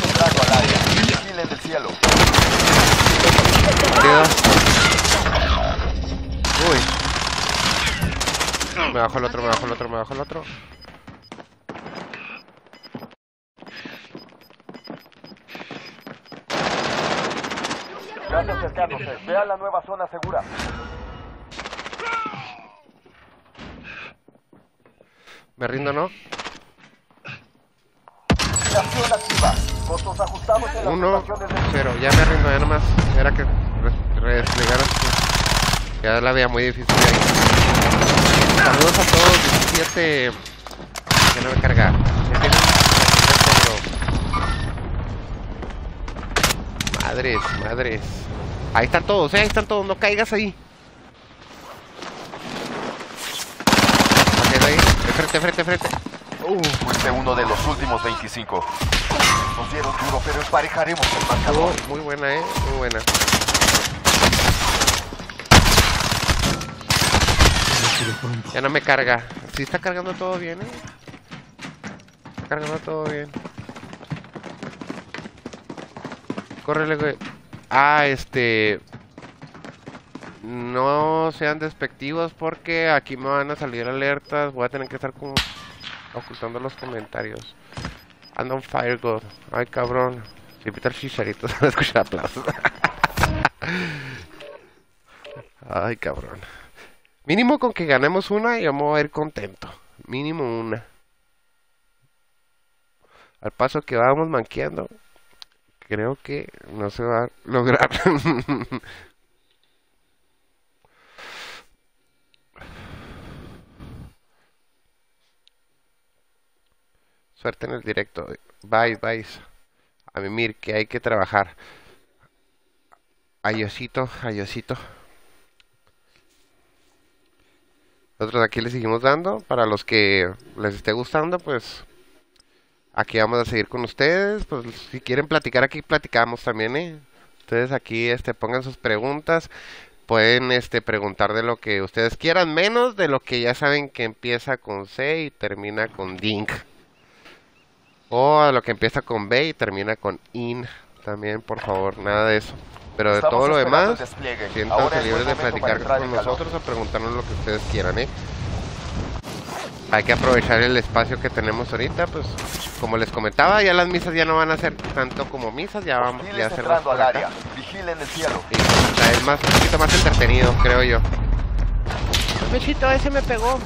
Un trago al área. Vigilen el cielo. Queda. Uy. Me bajo el otro, me bajo el otro. Gas acercándose. Ve a la nueva zona segura. Me rindo, ¿no? Acción activa. Costos ajustados en las Uno, cero. Ya me rindo, ya nomás. Era que re-. Ya la veía muy difícil ahí. Saludos a todos. 17. Que no me carga. Ya tienen un Madres, madres. Ahí están todos, eh. Ahí están todos. No caigas ahí. Ahí. De frente, frente, frente. Fuiste uno de los últimos 25. Nos dieron duro, pero emparejaremos el marcador. Estuvo muy buena, eh. Muy buena. Ya no me carga. Sí está cargando todo bien, eh. Está cargando todo bien. Córrele, güey. Ah, este. No sean despectivos porque aquí me van a salir alertas. Voy a tener que estar como ocultando los comentarios. Anda on fire, God. Ay, cabrón. Si pita el chicharito, se va a escuchar aplausos. Ay, cabrón. Mínimo con que ganemos una, me voy a ir contento. Mínimo una. Al paso que vamos manqueando, creo que no se va a lograr. Suerte en el directo. Bye, bye. A mimir, que hay que trabajar. Ayosito, ayosito. Nosotros aquí le seguimos dando. Para los que les esté gustando, pues aquí vamos a seguir con ustedes. Pues si quieren platicar aquí, platicamos también, ¿eh? Ustedes aquí este, pongan sus preguntas. Pueden este, preguntar de lo que ustedes quieran, menos de lo que ya saben que empieza con C y termina con DINK. O a lo que empieza con B y termina con IN. También, por favor, nada de eso. Pero de Estamos todo lo demás, siéntanse es libres de platicar con nosotros o preguntarnos lo que ustedes quieran, ¿eh? Hay que aprovechar el espacio que tenemos ahorita, pues como les comentaba, ya las misas ya no van a ser tanto como misas, ya vamos ya a por al acá. área. Vigilen el cielo. Y es más, un poquito más entretenido, creo yo. Mechito, ese me pegó.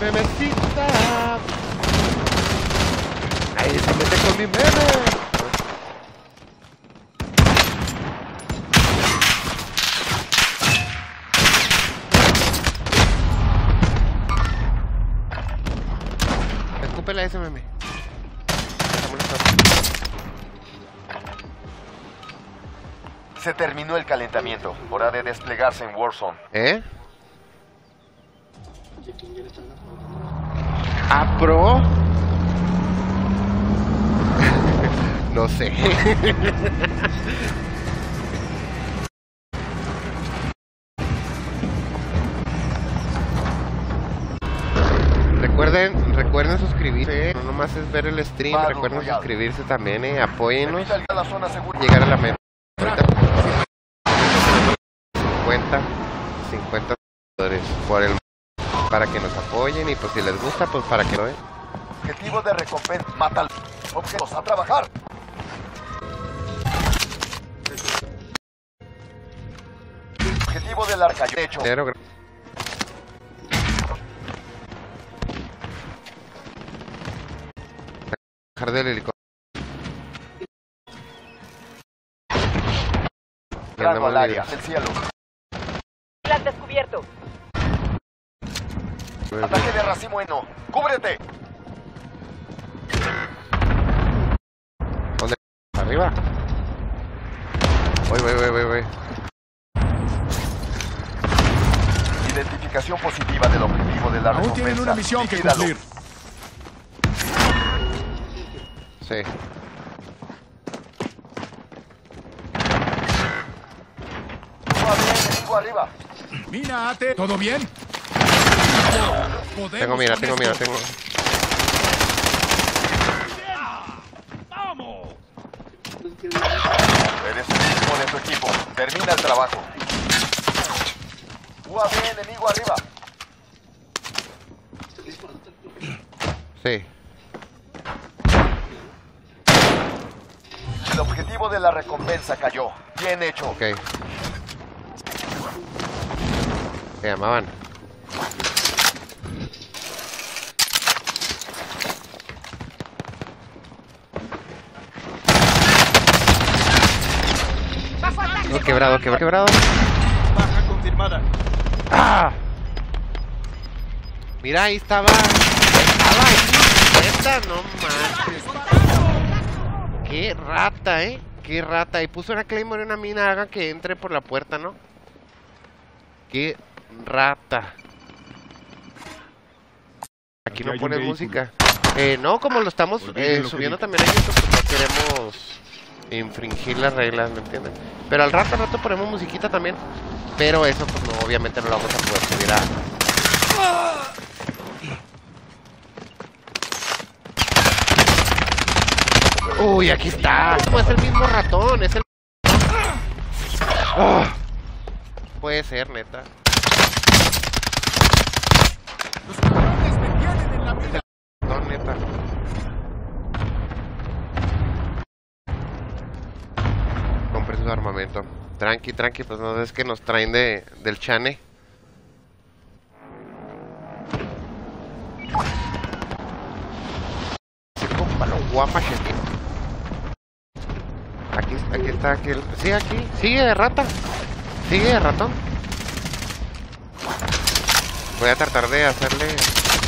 Memecita. Ahí se mete con mi meme. Escúpela ese meme. Se terminó el calentamiento. Hora de desplegarse en Warzone. ¿Eh? Oye, ¿quién ya le está dando? ¿A pro? Lo sé. Recuerden, recuerden suscribirse, no nomás es ver el stream, Vado recuerden Royal. suscribirse también, eh, apóyennos, el- la zona segura. llegar a la meta. Ahorita, 50, 50 dólares por el para que nos apoyen y pues si les gusta pues para que lo vean. Objetivo de recompensa. Mátalo. Objetos a trabajar. Objetivo del arca. De hecho, Cero, del helicóptero. Andamos al área del cielo. Plan descubierto. Ataque de racimo eno. ¡Cúbrete! ¿Dónde? Arriba. Voy, voy, voy, voy, voy. Identificación positiva del objetivo de la Aún tienen una misión que cumplir. Sí. Suave, enemigo arriba. Mina, ate. ¿Todo bien? Tengo mira, tengo mira, tengo. Eres el último de tu equipo. Termina el trabajo. UAV enemigo arriba. Sí. El objetivo de la recompensa cayó. Bien hecho. Ok. Se llamaban. No, quebrado, quebrado, quebrado. Baja confirmada. ¡Ah! Mira, ahí estaba. Estaba ahí. Neta, no manches. Qué rata, eh. Qué rata. Y puso una Claymore y una mina. Haga que entre por la puerta, ¿no? Qué rata. Aquí Aquí no vehículo. música. Eh, no, como lo estamos eh, subiendo también a YouTube, pues no queremos infringir las reglas, ¿me entiendes? Pero al rato, al rato ponemos musiquita también. Pero eso, pues no, obviamente no lo vamos a poder subir. Uy, aquí está. Pues el mismo ratón, es el. Ah. Puede ser, neta. Los cabrones me tienen en la. No, neta. Su armamento. Tranqui, tranqui, pues no es que nos traen de, del chane. Guapa. Aquí, aquí está aquel. Sí, aquí. Sigue de rata. Sigue de ratón. Voy a tratar de hacerle el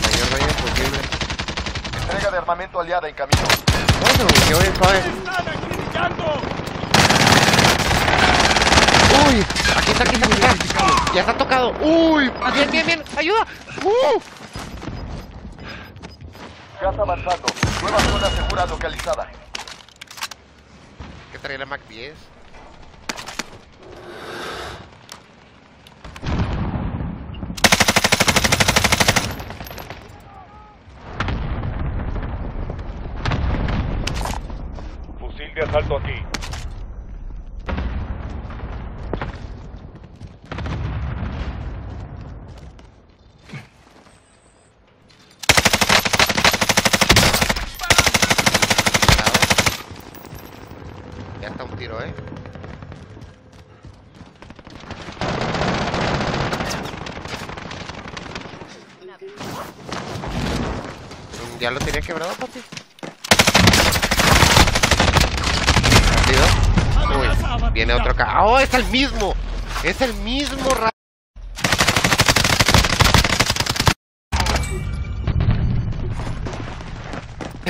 mayor daño posible. Entrega de armamento aliada en camino. Bueno, yo bien suave. Uy, aquí está, aquí está, aquí está. Ya está tocado. Uy, bien, bien, bien. Ayuda. Uh. Gas avanzando. Nueva zona segura localizada. ¿Qué trae la Mac 10? Fusil de asalto aquí. Ya está un tiro, ¿eh? Mm, Ya lo tenía quebrado, papi. Uy, viene otro acá. ¡Oh, es el mismo! ¡Es el mismo ra-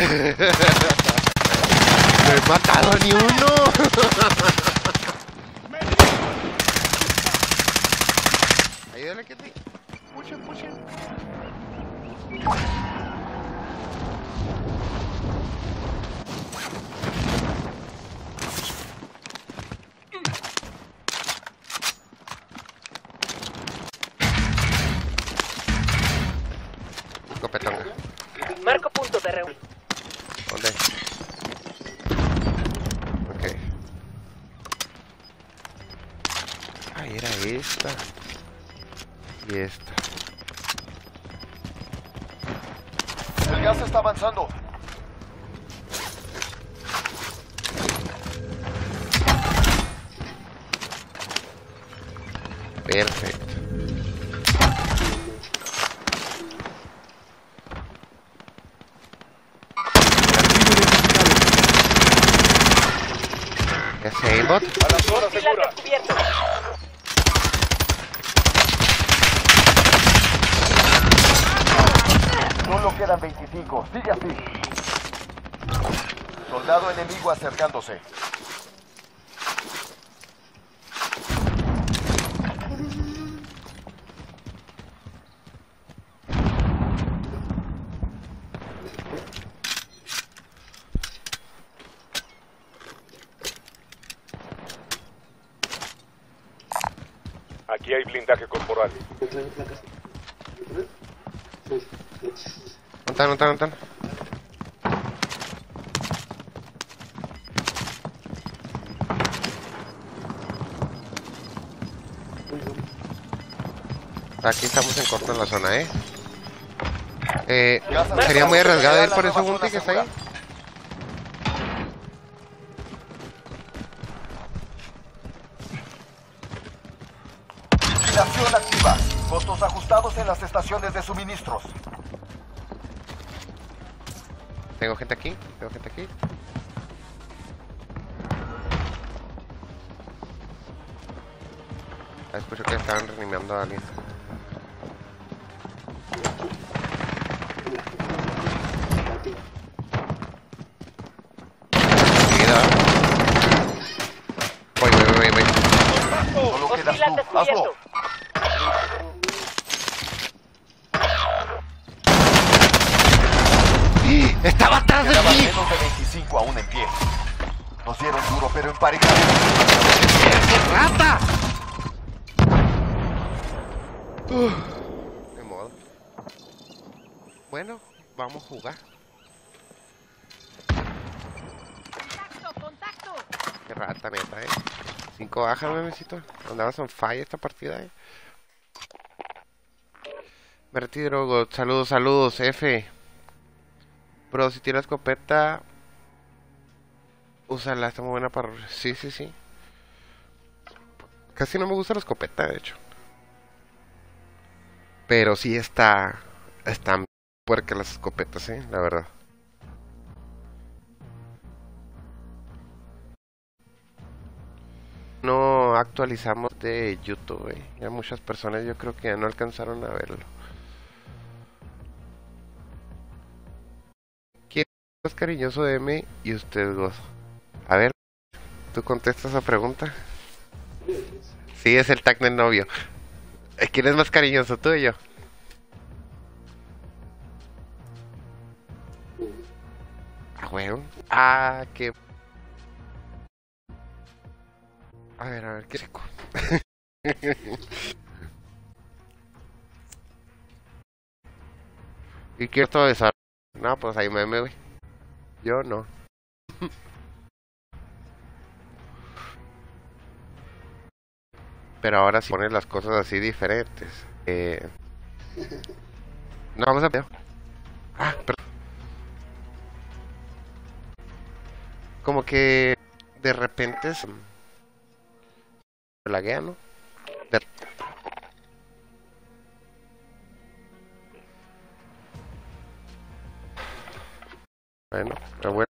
No he matado ni uno. Ayúdale que te. Pucha, pucha. Y esta. El gas está avanzando. 25. Sigue así. Soldado enemigo acercándose. Aquí hay blindaje corporal. Otra vez la casa. ¿Otra vez? Sí, sí. ¿Dónde están? ¿Dónde están? ¿Dónde están? Aquí estamos en corto en la zona, ¿eh? Eh, sería muy arriesgado ir por ese bounty que está ahí. Activa. Costos ajustados en las estaciones de suministros. Tengo gente aquí, tengo gente aquí. Ah, Escucho que estaban reanimando a alguien. Memecito. Andabas on fire esta partida, eh. Me. Saludos, saludos, F. Bro, si tienes escopeta, úsala, está muy buena para... Sí, sí, sí. Casi no me gusta la escopeta, de hecho. Pero sí está... Están puercas las escopetas, eh, la verdad. No actualizamos de YouTube, eh. Ya muchas personas yo creo que ya no alcanzaron a verlo. ¿Quién es más cariñoso de mí y usted, Gozo? A ver, ¿tú contestas esa pregunta? Sí, es el tag del novio. Eh, ¿Quién es más cariñoso, tú o yo? Ah, bueno. Ah, qué... A ver, a ver, qué seco. ¿Y qué todo eso? No, pues ahí meme, güey. Yo no. Pero ahora sí pones las cosas así diferentes. Eh... No, vamos a ver. Ah, perdón. Como que de repente se laguea, ¿no? De- Bueno, pero bueno.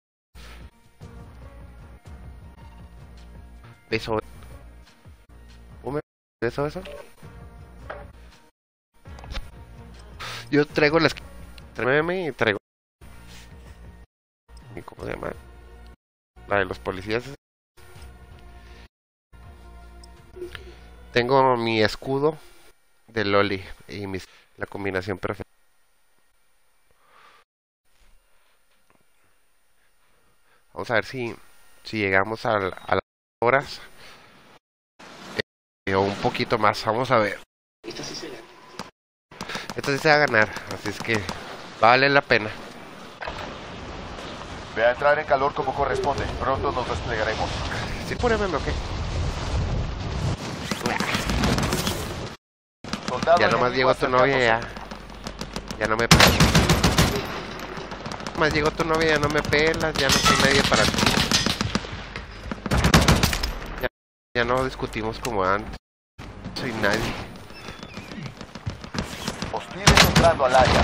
Eso. ¿Eso, eso? Yo traigo las... Tráeme y traigo... ¿Y ¿Cómo se llama? La de los policías. Tengo mi escudo de Loli y mis, la combinación perfecta. Vamos a ver si, si llegamos al- a, las horas eh, o un poquito más. Vamos a ver. Esta sí se gana. Esto sí se va a ganar, así es que vale la pena. Ve a entrar en calor como corresponde. Pronto nos desplegaremos. ¿Sí pone meme o qué? Soldado Ya nomás llegó tu novia ya. Ya no me pelas. Más llegó tu novia, ya no me pelas, ya no soy nadie para ti. Ya, ya no discutimos como antes. Soy nadie. Hostiles entrando al área.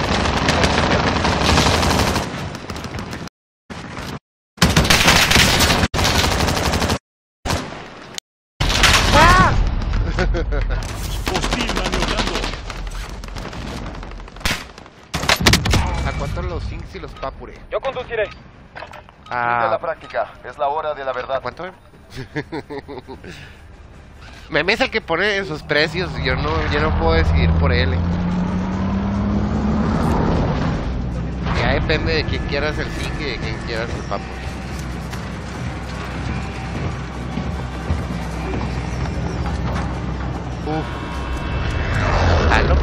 Hostil ¿A cuántos los Sinks y los Papure? Yo conduciré. Fin de la Ah, práctica. Es la hora de la ¿a verdad. cuánto? Meme es el que pone sus precios, yo no, yo no puedo decidir por él. eh. Ya depende de quién quieras el Sink y de quién quieras el Papure. Uf. ¿Aló?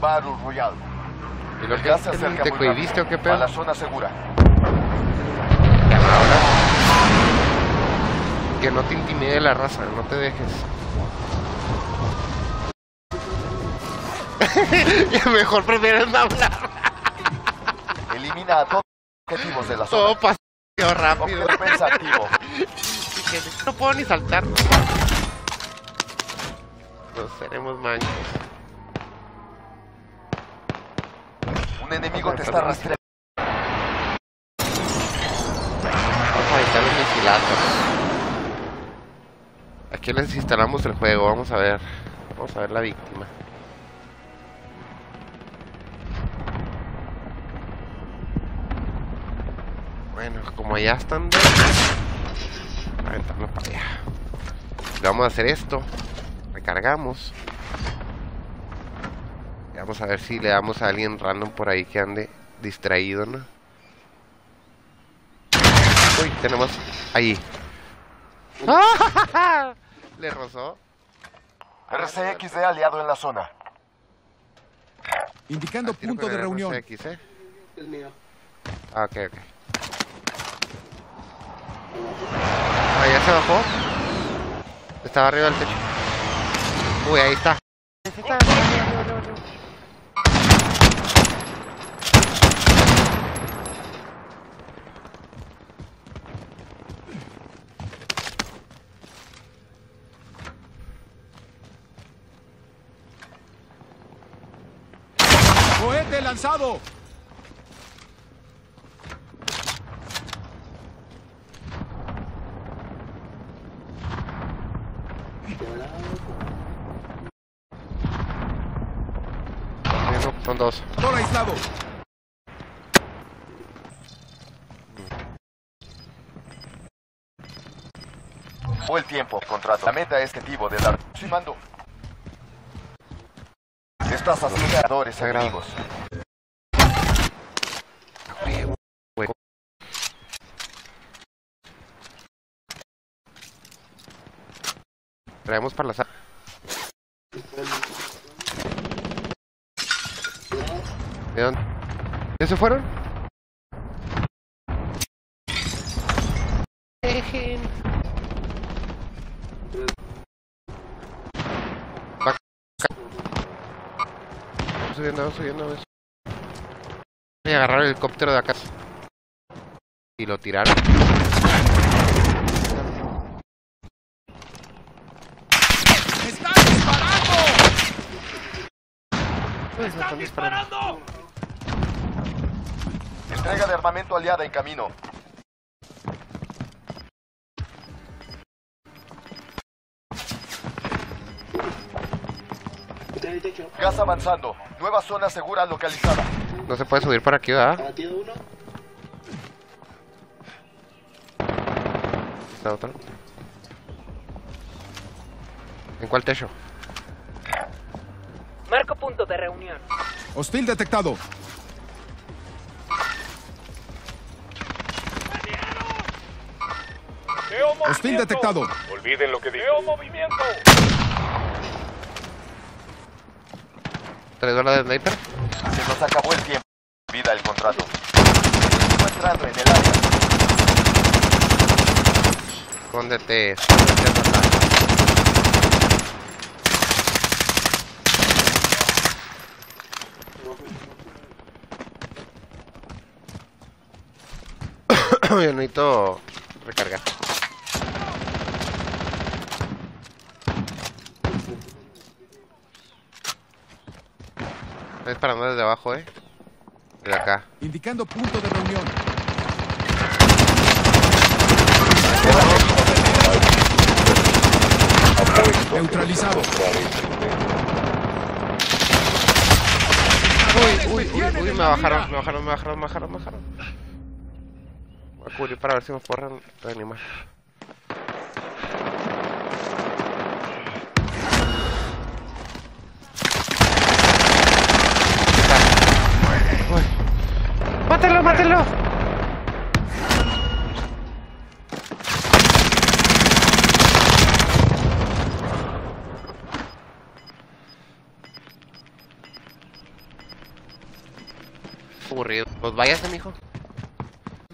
Battle Royale. ¿Y lo El que gas se acerca te muy cohibiste o rápido. qué A la pedo? zona segura. Que no te intimide la raza, no te dejes. Mejor prefieren no hablar. Elimina a todos los objetivos de la zona. Todo rápido. Defensa activo. No puedo ni saltar. Nos seremos manchos. Un enemigo te está rastreando. Vamos a evitar los misilazos. Aquí les instalamos el juego, vamos a ver. Vamos a ver la víctima. Bueno, como ya están de... Aventarlo para allá. Le vamos a hacer esto. Recargamos. Vamos a ver si le damos a alguien random por ahí que ande distraído, ¿no? Uy, tenemos ahí. Le rozó. RCXD aliado en la zona. Indicando punto de el reunión. RCX, ¿eh? Es mío. Ah, ok, ok. Ah, ya se bajó. Estaba arriba del techo. Uy, ahí está. ¡Cohete lanzado! Son dos. Todo aislado. O el tiempo, contrato. La meta es objetivo de dar. Sí, mando. Estás haciendo ganadores Traemos para la sala. ¿De dónde? ¿Ya se fueron? Vamos subiendo, vamos subiendo. Voy a agarrar el helicóptero de acá. Y lo tiraron. ¡Están disparando! Entrega de armamento aliada en camino. Gas avanzando. Nueva zona segura localizada. No se puede subir por aquí, ¿verdad? Uno. Está otro. ¿En cuál techo? Marco punto de reunión. Hostil detectado. Veo Hostil movimiento. detectado. Olviden lo que dije. Veo movimiento. ¿Tres balas de sniper? Se nos acabó el tiempo. Vida el contrato. Entrando en el área. Escóndete. escóndete, rata. Yo necesito recargar. Estoy disparando desde abajo, eh. De acá. Indicando punto de reunión. Neutralizado. Uy, uy, uy, uy, me bajaron, me bajaron, me bajaron, me bajaron, me bajaron. Cubrir para ver si me puedo reanimar. ¡Mátelo, mátelo! Aburrido. Pues váyase, mijo.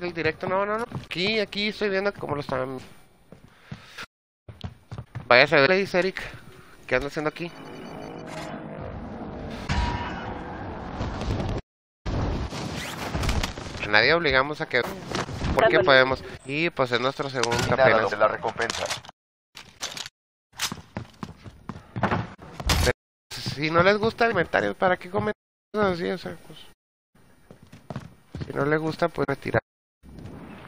El directo, no, no, no. Aquí, aquí estoy viendo cómo lo están. Váyase, ¿qué le dice Eric? ¿Qué anda haciendo aquí? A nadie obligamos a que. Porque podemos. Y pues es nuestro segundo apenas. de la recompensa. Si no les gusta comentarios, ¿para qué comentan así? O sea, pues, si no les gusta, pues retirar.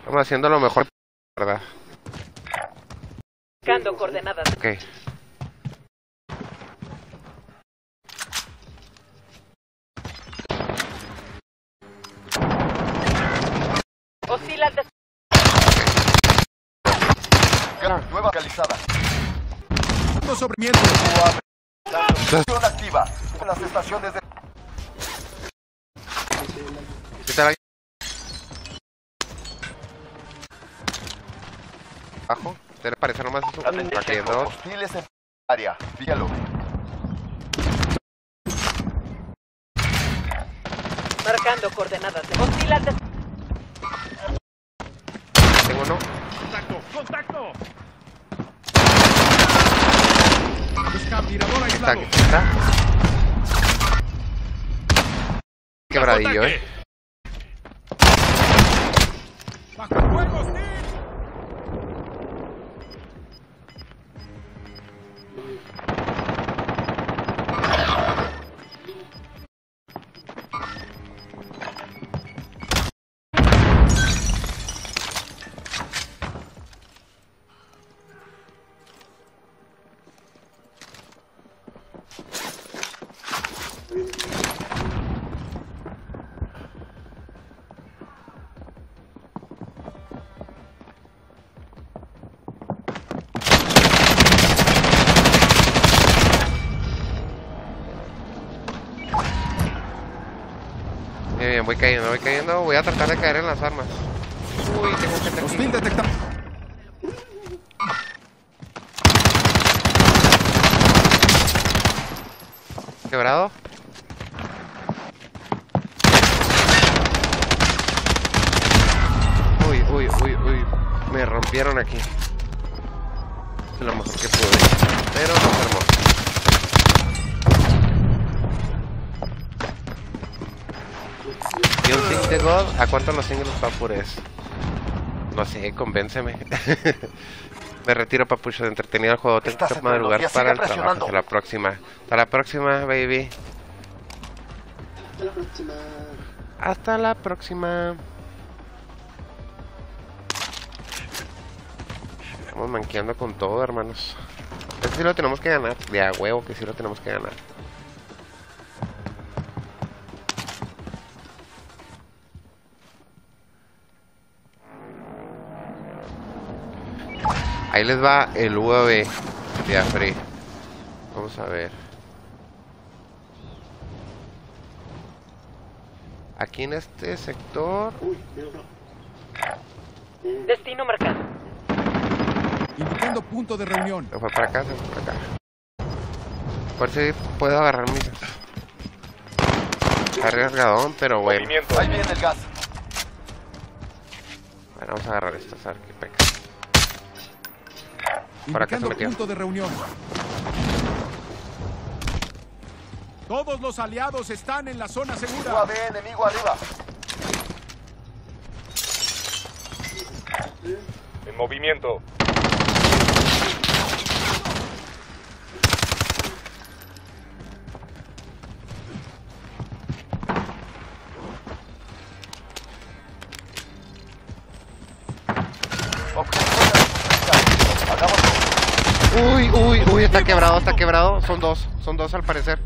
Estamos haciendo lo mejor, ¿verdad? Buscando coordenadas. Ok. Oscila de... Nueva localizada. Miembro. Acción activa. En las estaciones de... ¿Qué tal Abajo. ¿Te le parece nomás eso? Cayendo. hostiles en área. Víalo. Marcando coordenadas. Oscila de... Tengo uno. ¡Contacto! ¡Contacto! Está, aislado. está. Quebradillo, eh. Cayendo, voy cayendo. Voy a tratar de caer en las armas. Uy, tengo aquí. Hostil detectado. ¿A cuánto los papures? No sé, convénceme. Me retiro, papucho, de entretenido el juego. Tengo que madrugar para el trabajo. Hasta la próxima. Hasta la próxima, baby. Hasta la próxima. Hasta la próxima. Estamos manqueando con todo, hermanos. Este sí lo tenemos que ganar. De a huevo que sí lo tenemos que ganar. Ahí les va el UAV de Afri. Vamos a ver. Aquí en este sector. Destino marcado. Indicando punto de reunión. Se fue para acá, se fue para acá. Por si puedo agarrar mis. Está arriesgadón, pero bueno. Movimiento. Ahí viene el gas. Bueno, vamos a agarrar estas a ver qué peca. Por acá se metió. punto de reunión. Todos los aliados están en la zona segura. UAV enemigo arriba. en movimiento. Está quebrado, está quebrado. Son dos, son dos al parecer.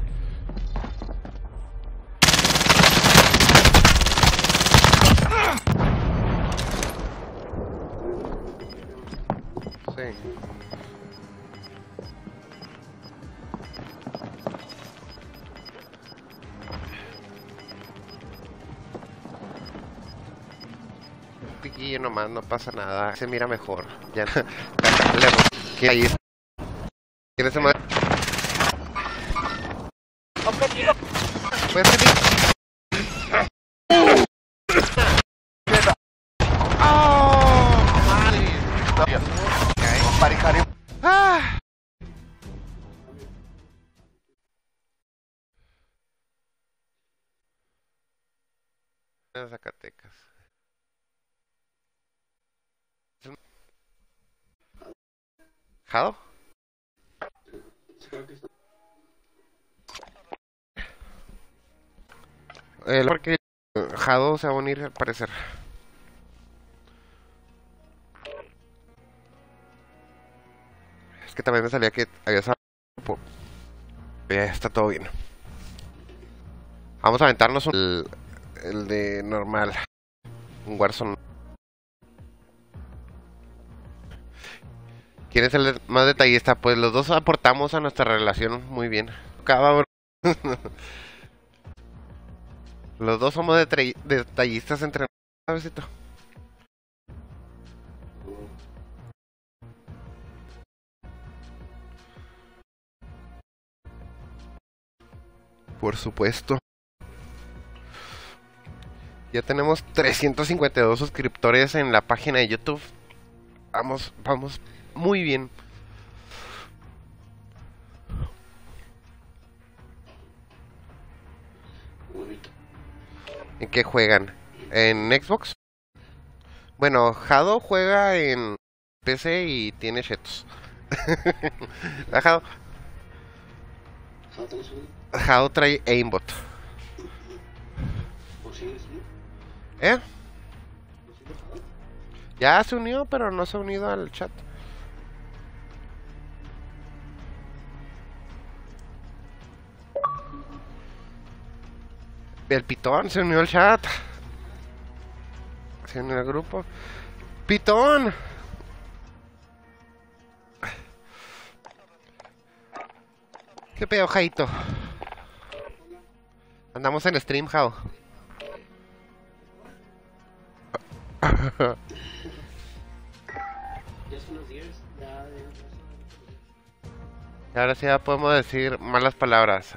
Sí. Un piquillo nomás, no pasa nada. Se mira mejor. Ya que ahí está. Zacatecas. ¿Jado? El eh, Jado se va a unir al parecer. Es que también me salía que había Ya está todo bien. Vamos a aventarnos el, el de normal. Un Warzone. ¿Quién es el más detallista? Pues los dos aportamos a nuestra relación muy bien. Los dos somos detallistas entre nosotros. Por supuesto. Ya tenemos 352 suscriptores en la página de YouTube. Vamos, vamos muy bien. ¿En qué juegan? ¿En Xbox? Bueno, Jado juega en PC y tiene chetos. Jado. Jado trae aimbot. ¿O sí, sí? ¿Eh? Ya se unió, pero no se ha unido al chat. El pitón se unió al chat. Se unió al grupo. ¡Pitón! ¿Qué pedo, Jaito? Andamos en stream, Jao. Ahora sí ya podemos decir malas palabras.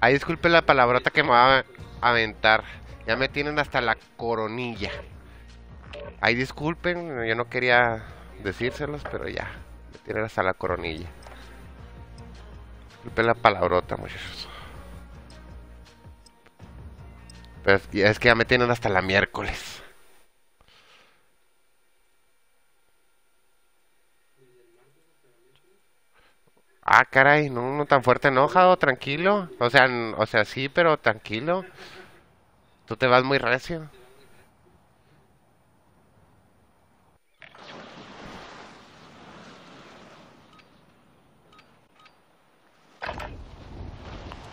Ay, disculpe la palabrota que me va a aventar. Ya me tienen hasta la coronilla. Ay, disculpen, yo no quería decírselos, pero ya. Me tienen hasta la coronilla. Disculpe la palabrota, muchachos. Pero es, es que ya me tienen hasta la miércoles. Ah, caray, no, no tan fuerte enojado, tranquilo. O sea, o sea, sí, pero tranquilo. Tú te vas muy recio.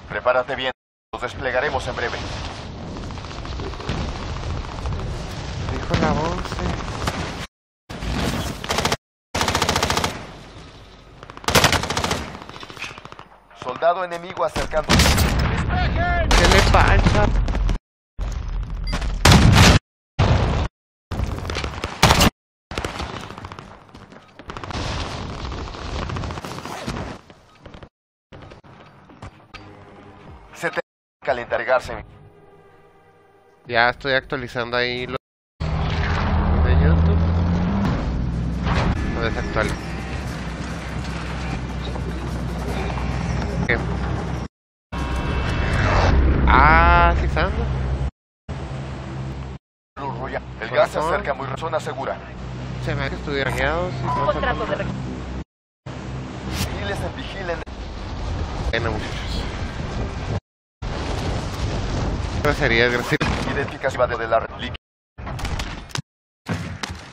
Prepárate bien. Los desplegaremos en breve. Dijo la voz. eh. Soldado enemigo acercándose. ¿Qué le pasa? Se te calentargarse. Ya estoy actualizando ahí lo de YouTube. No desactualizo. ¿Qué? Ah, sí está dando. Luz Royal. El gas se acerca muy zona segura. Se me ha que estuvieran guiados todo Contrato de en vigilen. Bueno, muchachos. Sería gracioso. Identificación de la reliquia.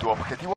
Tu objetivo